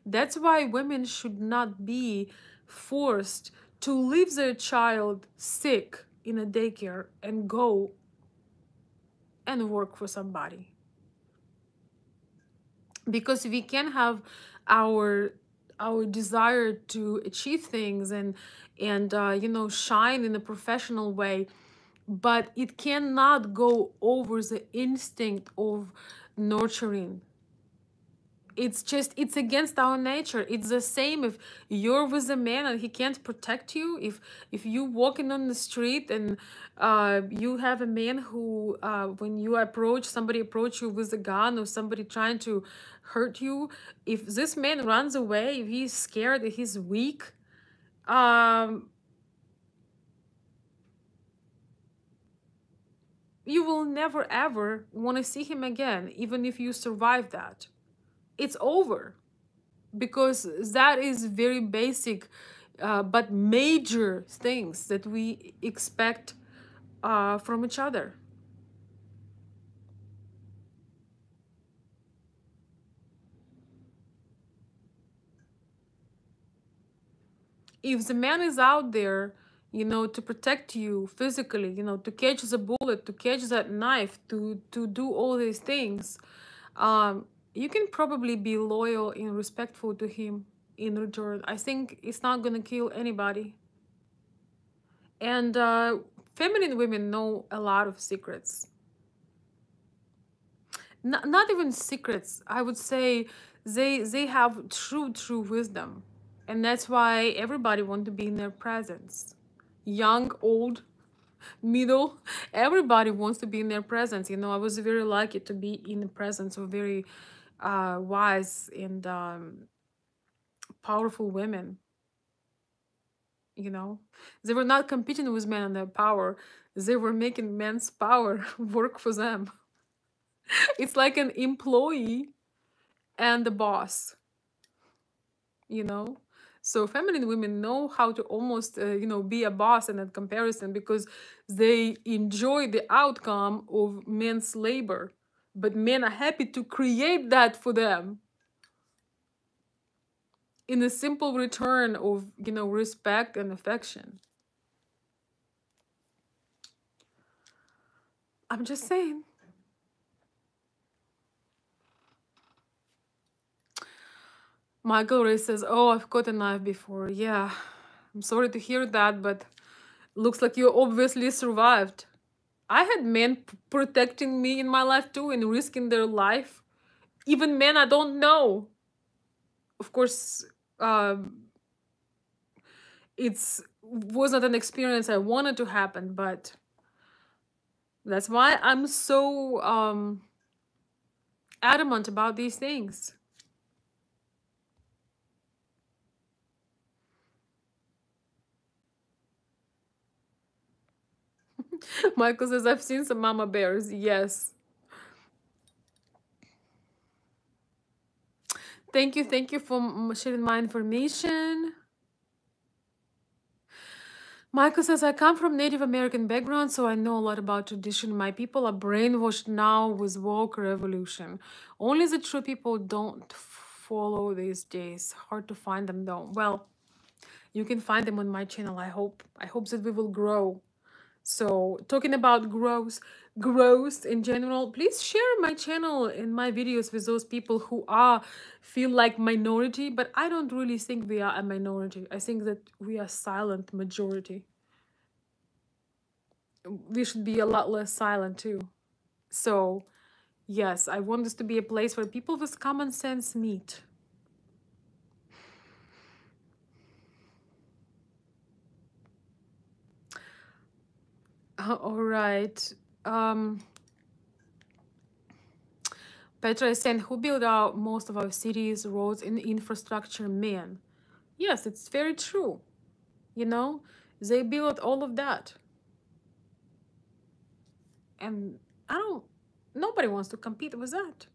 That's why women should not be forced to leave their child sick in a daycare and go and work for somebody because we can have our our desire to achieve things and and uh, you know shine in a professional way but it cannot go over the instinct of nurturing it's just it's against our nature. It's the same if you're with a man and he can't protect you. If if you walking on the street and uh you have a man who uh when you approach somebody approach you with a gun or somebody trying to hurt you if this man runs away if he's scared if he's weak um you will never ever want to see him again even if you survive that it's over because that is very basic uh, but major things that we expect uh, from each other. If the man is out there, you know, to protect you physically, you know, to catch the bullet, to catch that knife, to to do all these things, um, you can probably be loyal and respectful to him in return. I think it's not gonna kill anybody. And uh, feminine women know a lot of secrets. Not, not even secrets. I would say they they have true true wisdom, and that's why everybody want to be in their presence. Young, old, middle, everybody wants to be in their presence. You know, I was very lucky to be in the presence of very uh, wise and um, powerful women. You know, they were not competing with men and their power; they were making men's power work for them. it's like an employee and the boss. You know, so feminine women know how to almost uh, you know be a boss in that comparison because they enjoy the outcome of men's labor but men are happy to create that for them. In a simple return of you know respect and affection. I'm just saying. Michael ray says oh i've got a knife before. Yeah i'm sorry to hear that but looks like you obviously survived i had men protecting me in my life too and risking their life even men i don't know of course um, it's was not an experience I wanted to happen, but that's why I'm so um, adamant about these things. Michael says, I've seen some mama bears. Yes. Thank you. Thank you for sharing my information. Michael says, I come from Native American background, so I know a lot about tradition. My people are brainwashed now with woke revolution. Only the true people don't follow these days. Hard to find them though. Well, you can find them on my channel. I hope. I hope that we will grow. So talking about growth, growth in general, please share my channel and my videos with those people who are feel like minority, but I don't really think we are a minority. I think that we are silent majority. We should be a lot less silent too. So yes, I want this to be a place where people with common sense meet. Uh, all right. Um, Petra is saying, who built out most of our cities, roads, and infrastructure? Men. Yes, it's very true. You know, they built all of that. And I don't, nobody wants to compete with that.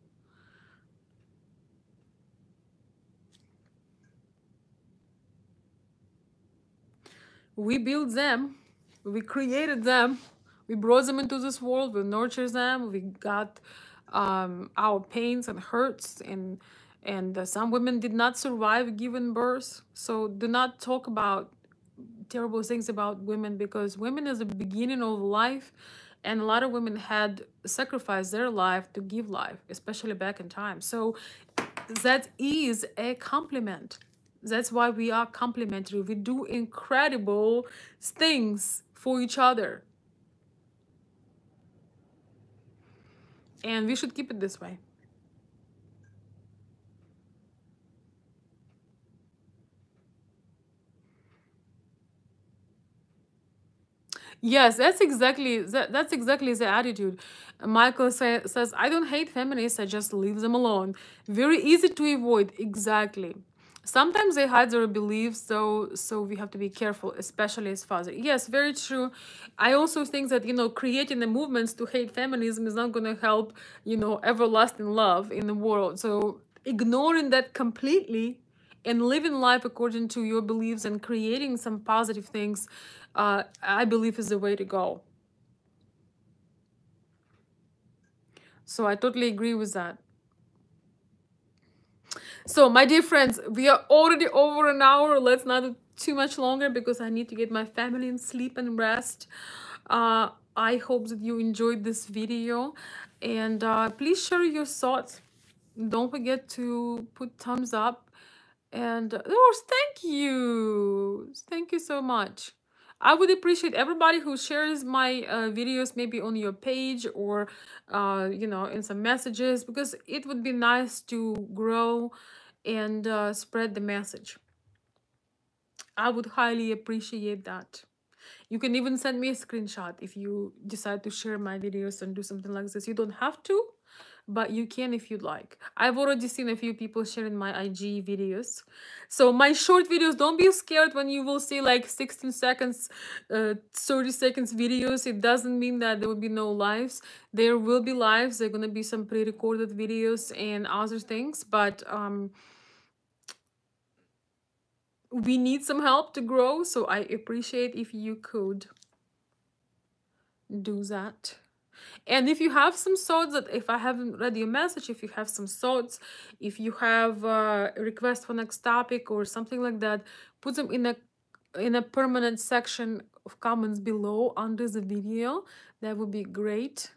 We build them we created them. We brought them into this world. We nurtured them. We got um, our pains and hurts and and uh, some women did not survive giving birth. So do not talk about terrible things about women because women is the beginning of life and a lot of women had sacrificed their life to give life especially back in time. So that is a compliment. That's why we are complementary we do incredible things for each other. And we should keep it this way. Yes, that's exactly that, that's exactly the attitude. Michael say, says, "I don't hate feminists. I just leave them alone. Very easy to avoid. Exactly." Sometimes they hide their beliefs so so we have to be careful especially as father yes very true. I also think that you know creating the movements to hate feminism is not going to help you know everlasting love in the world. So ignoring that completely and living life according to your beliefs and creating some positive things uh, i believe is the way to go. So i totally agree with that so, my dear friends, we are already over an hour. Let's not do too much longer because I need to get my family in sleep and rest. Uh, I hope that you enjoyed this video and uh, please share your thoughts. Don't forget to put thumbs up and oh, thank you. Thank you so much. I would appreciate everybody who shares my uh, videos maybe on your page or, uh, you know, in some messages because it would be nice to grow and uh, spread the message. I would highly appreciate that. You can even send me a screenshot if you decide to share my videos and do something like this. You don't have to, but you can if you'd like. I've already seen a few people sharing my IG videos. So my short videos, don't be scared when you will see like 16 seconds, uh, 30 seconds videos. It doesn't mean that there will be no lives. There will be lives. There are going to be some pre-recorded videos and other things, but um, we need some help to grow. So I appreciate if you could do that. And if you have some thoughts that if I haven't read your message, if you have some thoughts, if you have a request for next topic or something like that, put them in a in a permanent section of comments below under the video. That would be great.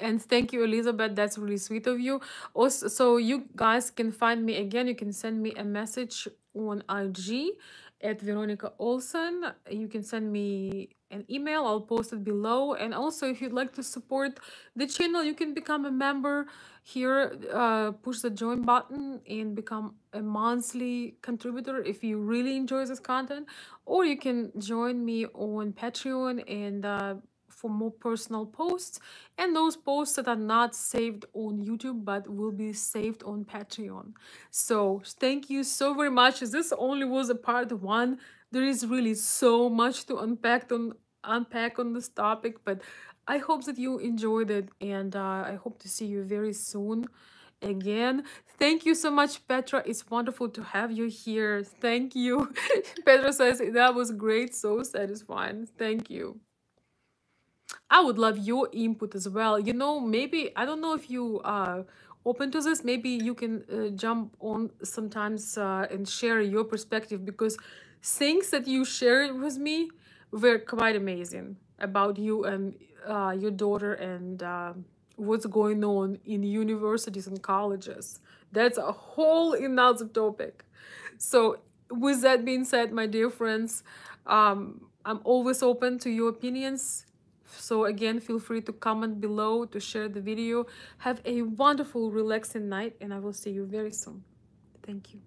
and thank you elizabeth that's really sweet of you also so you guys can find me again you can send me a message on ig at veronika olson you can send me an email i'll post it below. And also if you'd like to support the channel you can become a member here uh, push the join button and become a monthly contributor if you really enjoy this content. Or you can join me on patreon and uh, for more personal posts and those posts that are not saved on YouTube but will be saved on Patreon. So thank you so very much. This only was a part one. There is really so much to unpack on unpack on this topic, but I hope that you enjoyed it and uh, I hope to see you very soon again. Thank you so much, Petra. It's wonderful to have you here. Thank you. Petra says that was great, so satisfying. Thank you. I would love your input as well. You know, maybe I don't know if you are open to this. Maybe you can uh, jump on sometimes uh, and share your perspective because things that you shared with me were quite amazing about you and uh, your daughter and uh, what's going on in universities and colleges. That's a whole another topic. So, with that being said, my dear friends, um, I'm always open to your opinions so again, feel free to comment below to share the video. Have a wonderful, relaxing night and I will see you very soon. Thank you.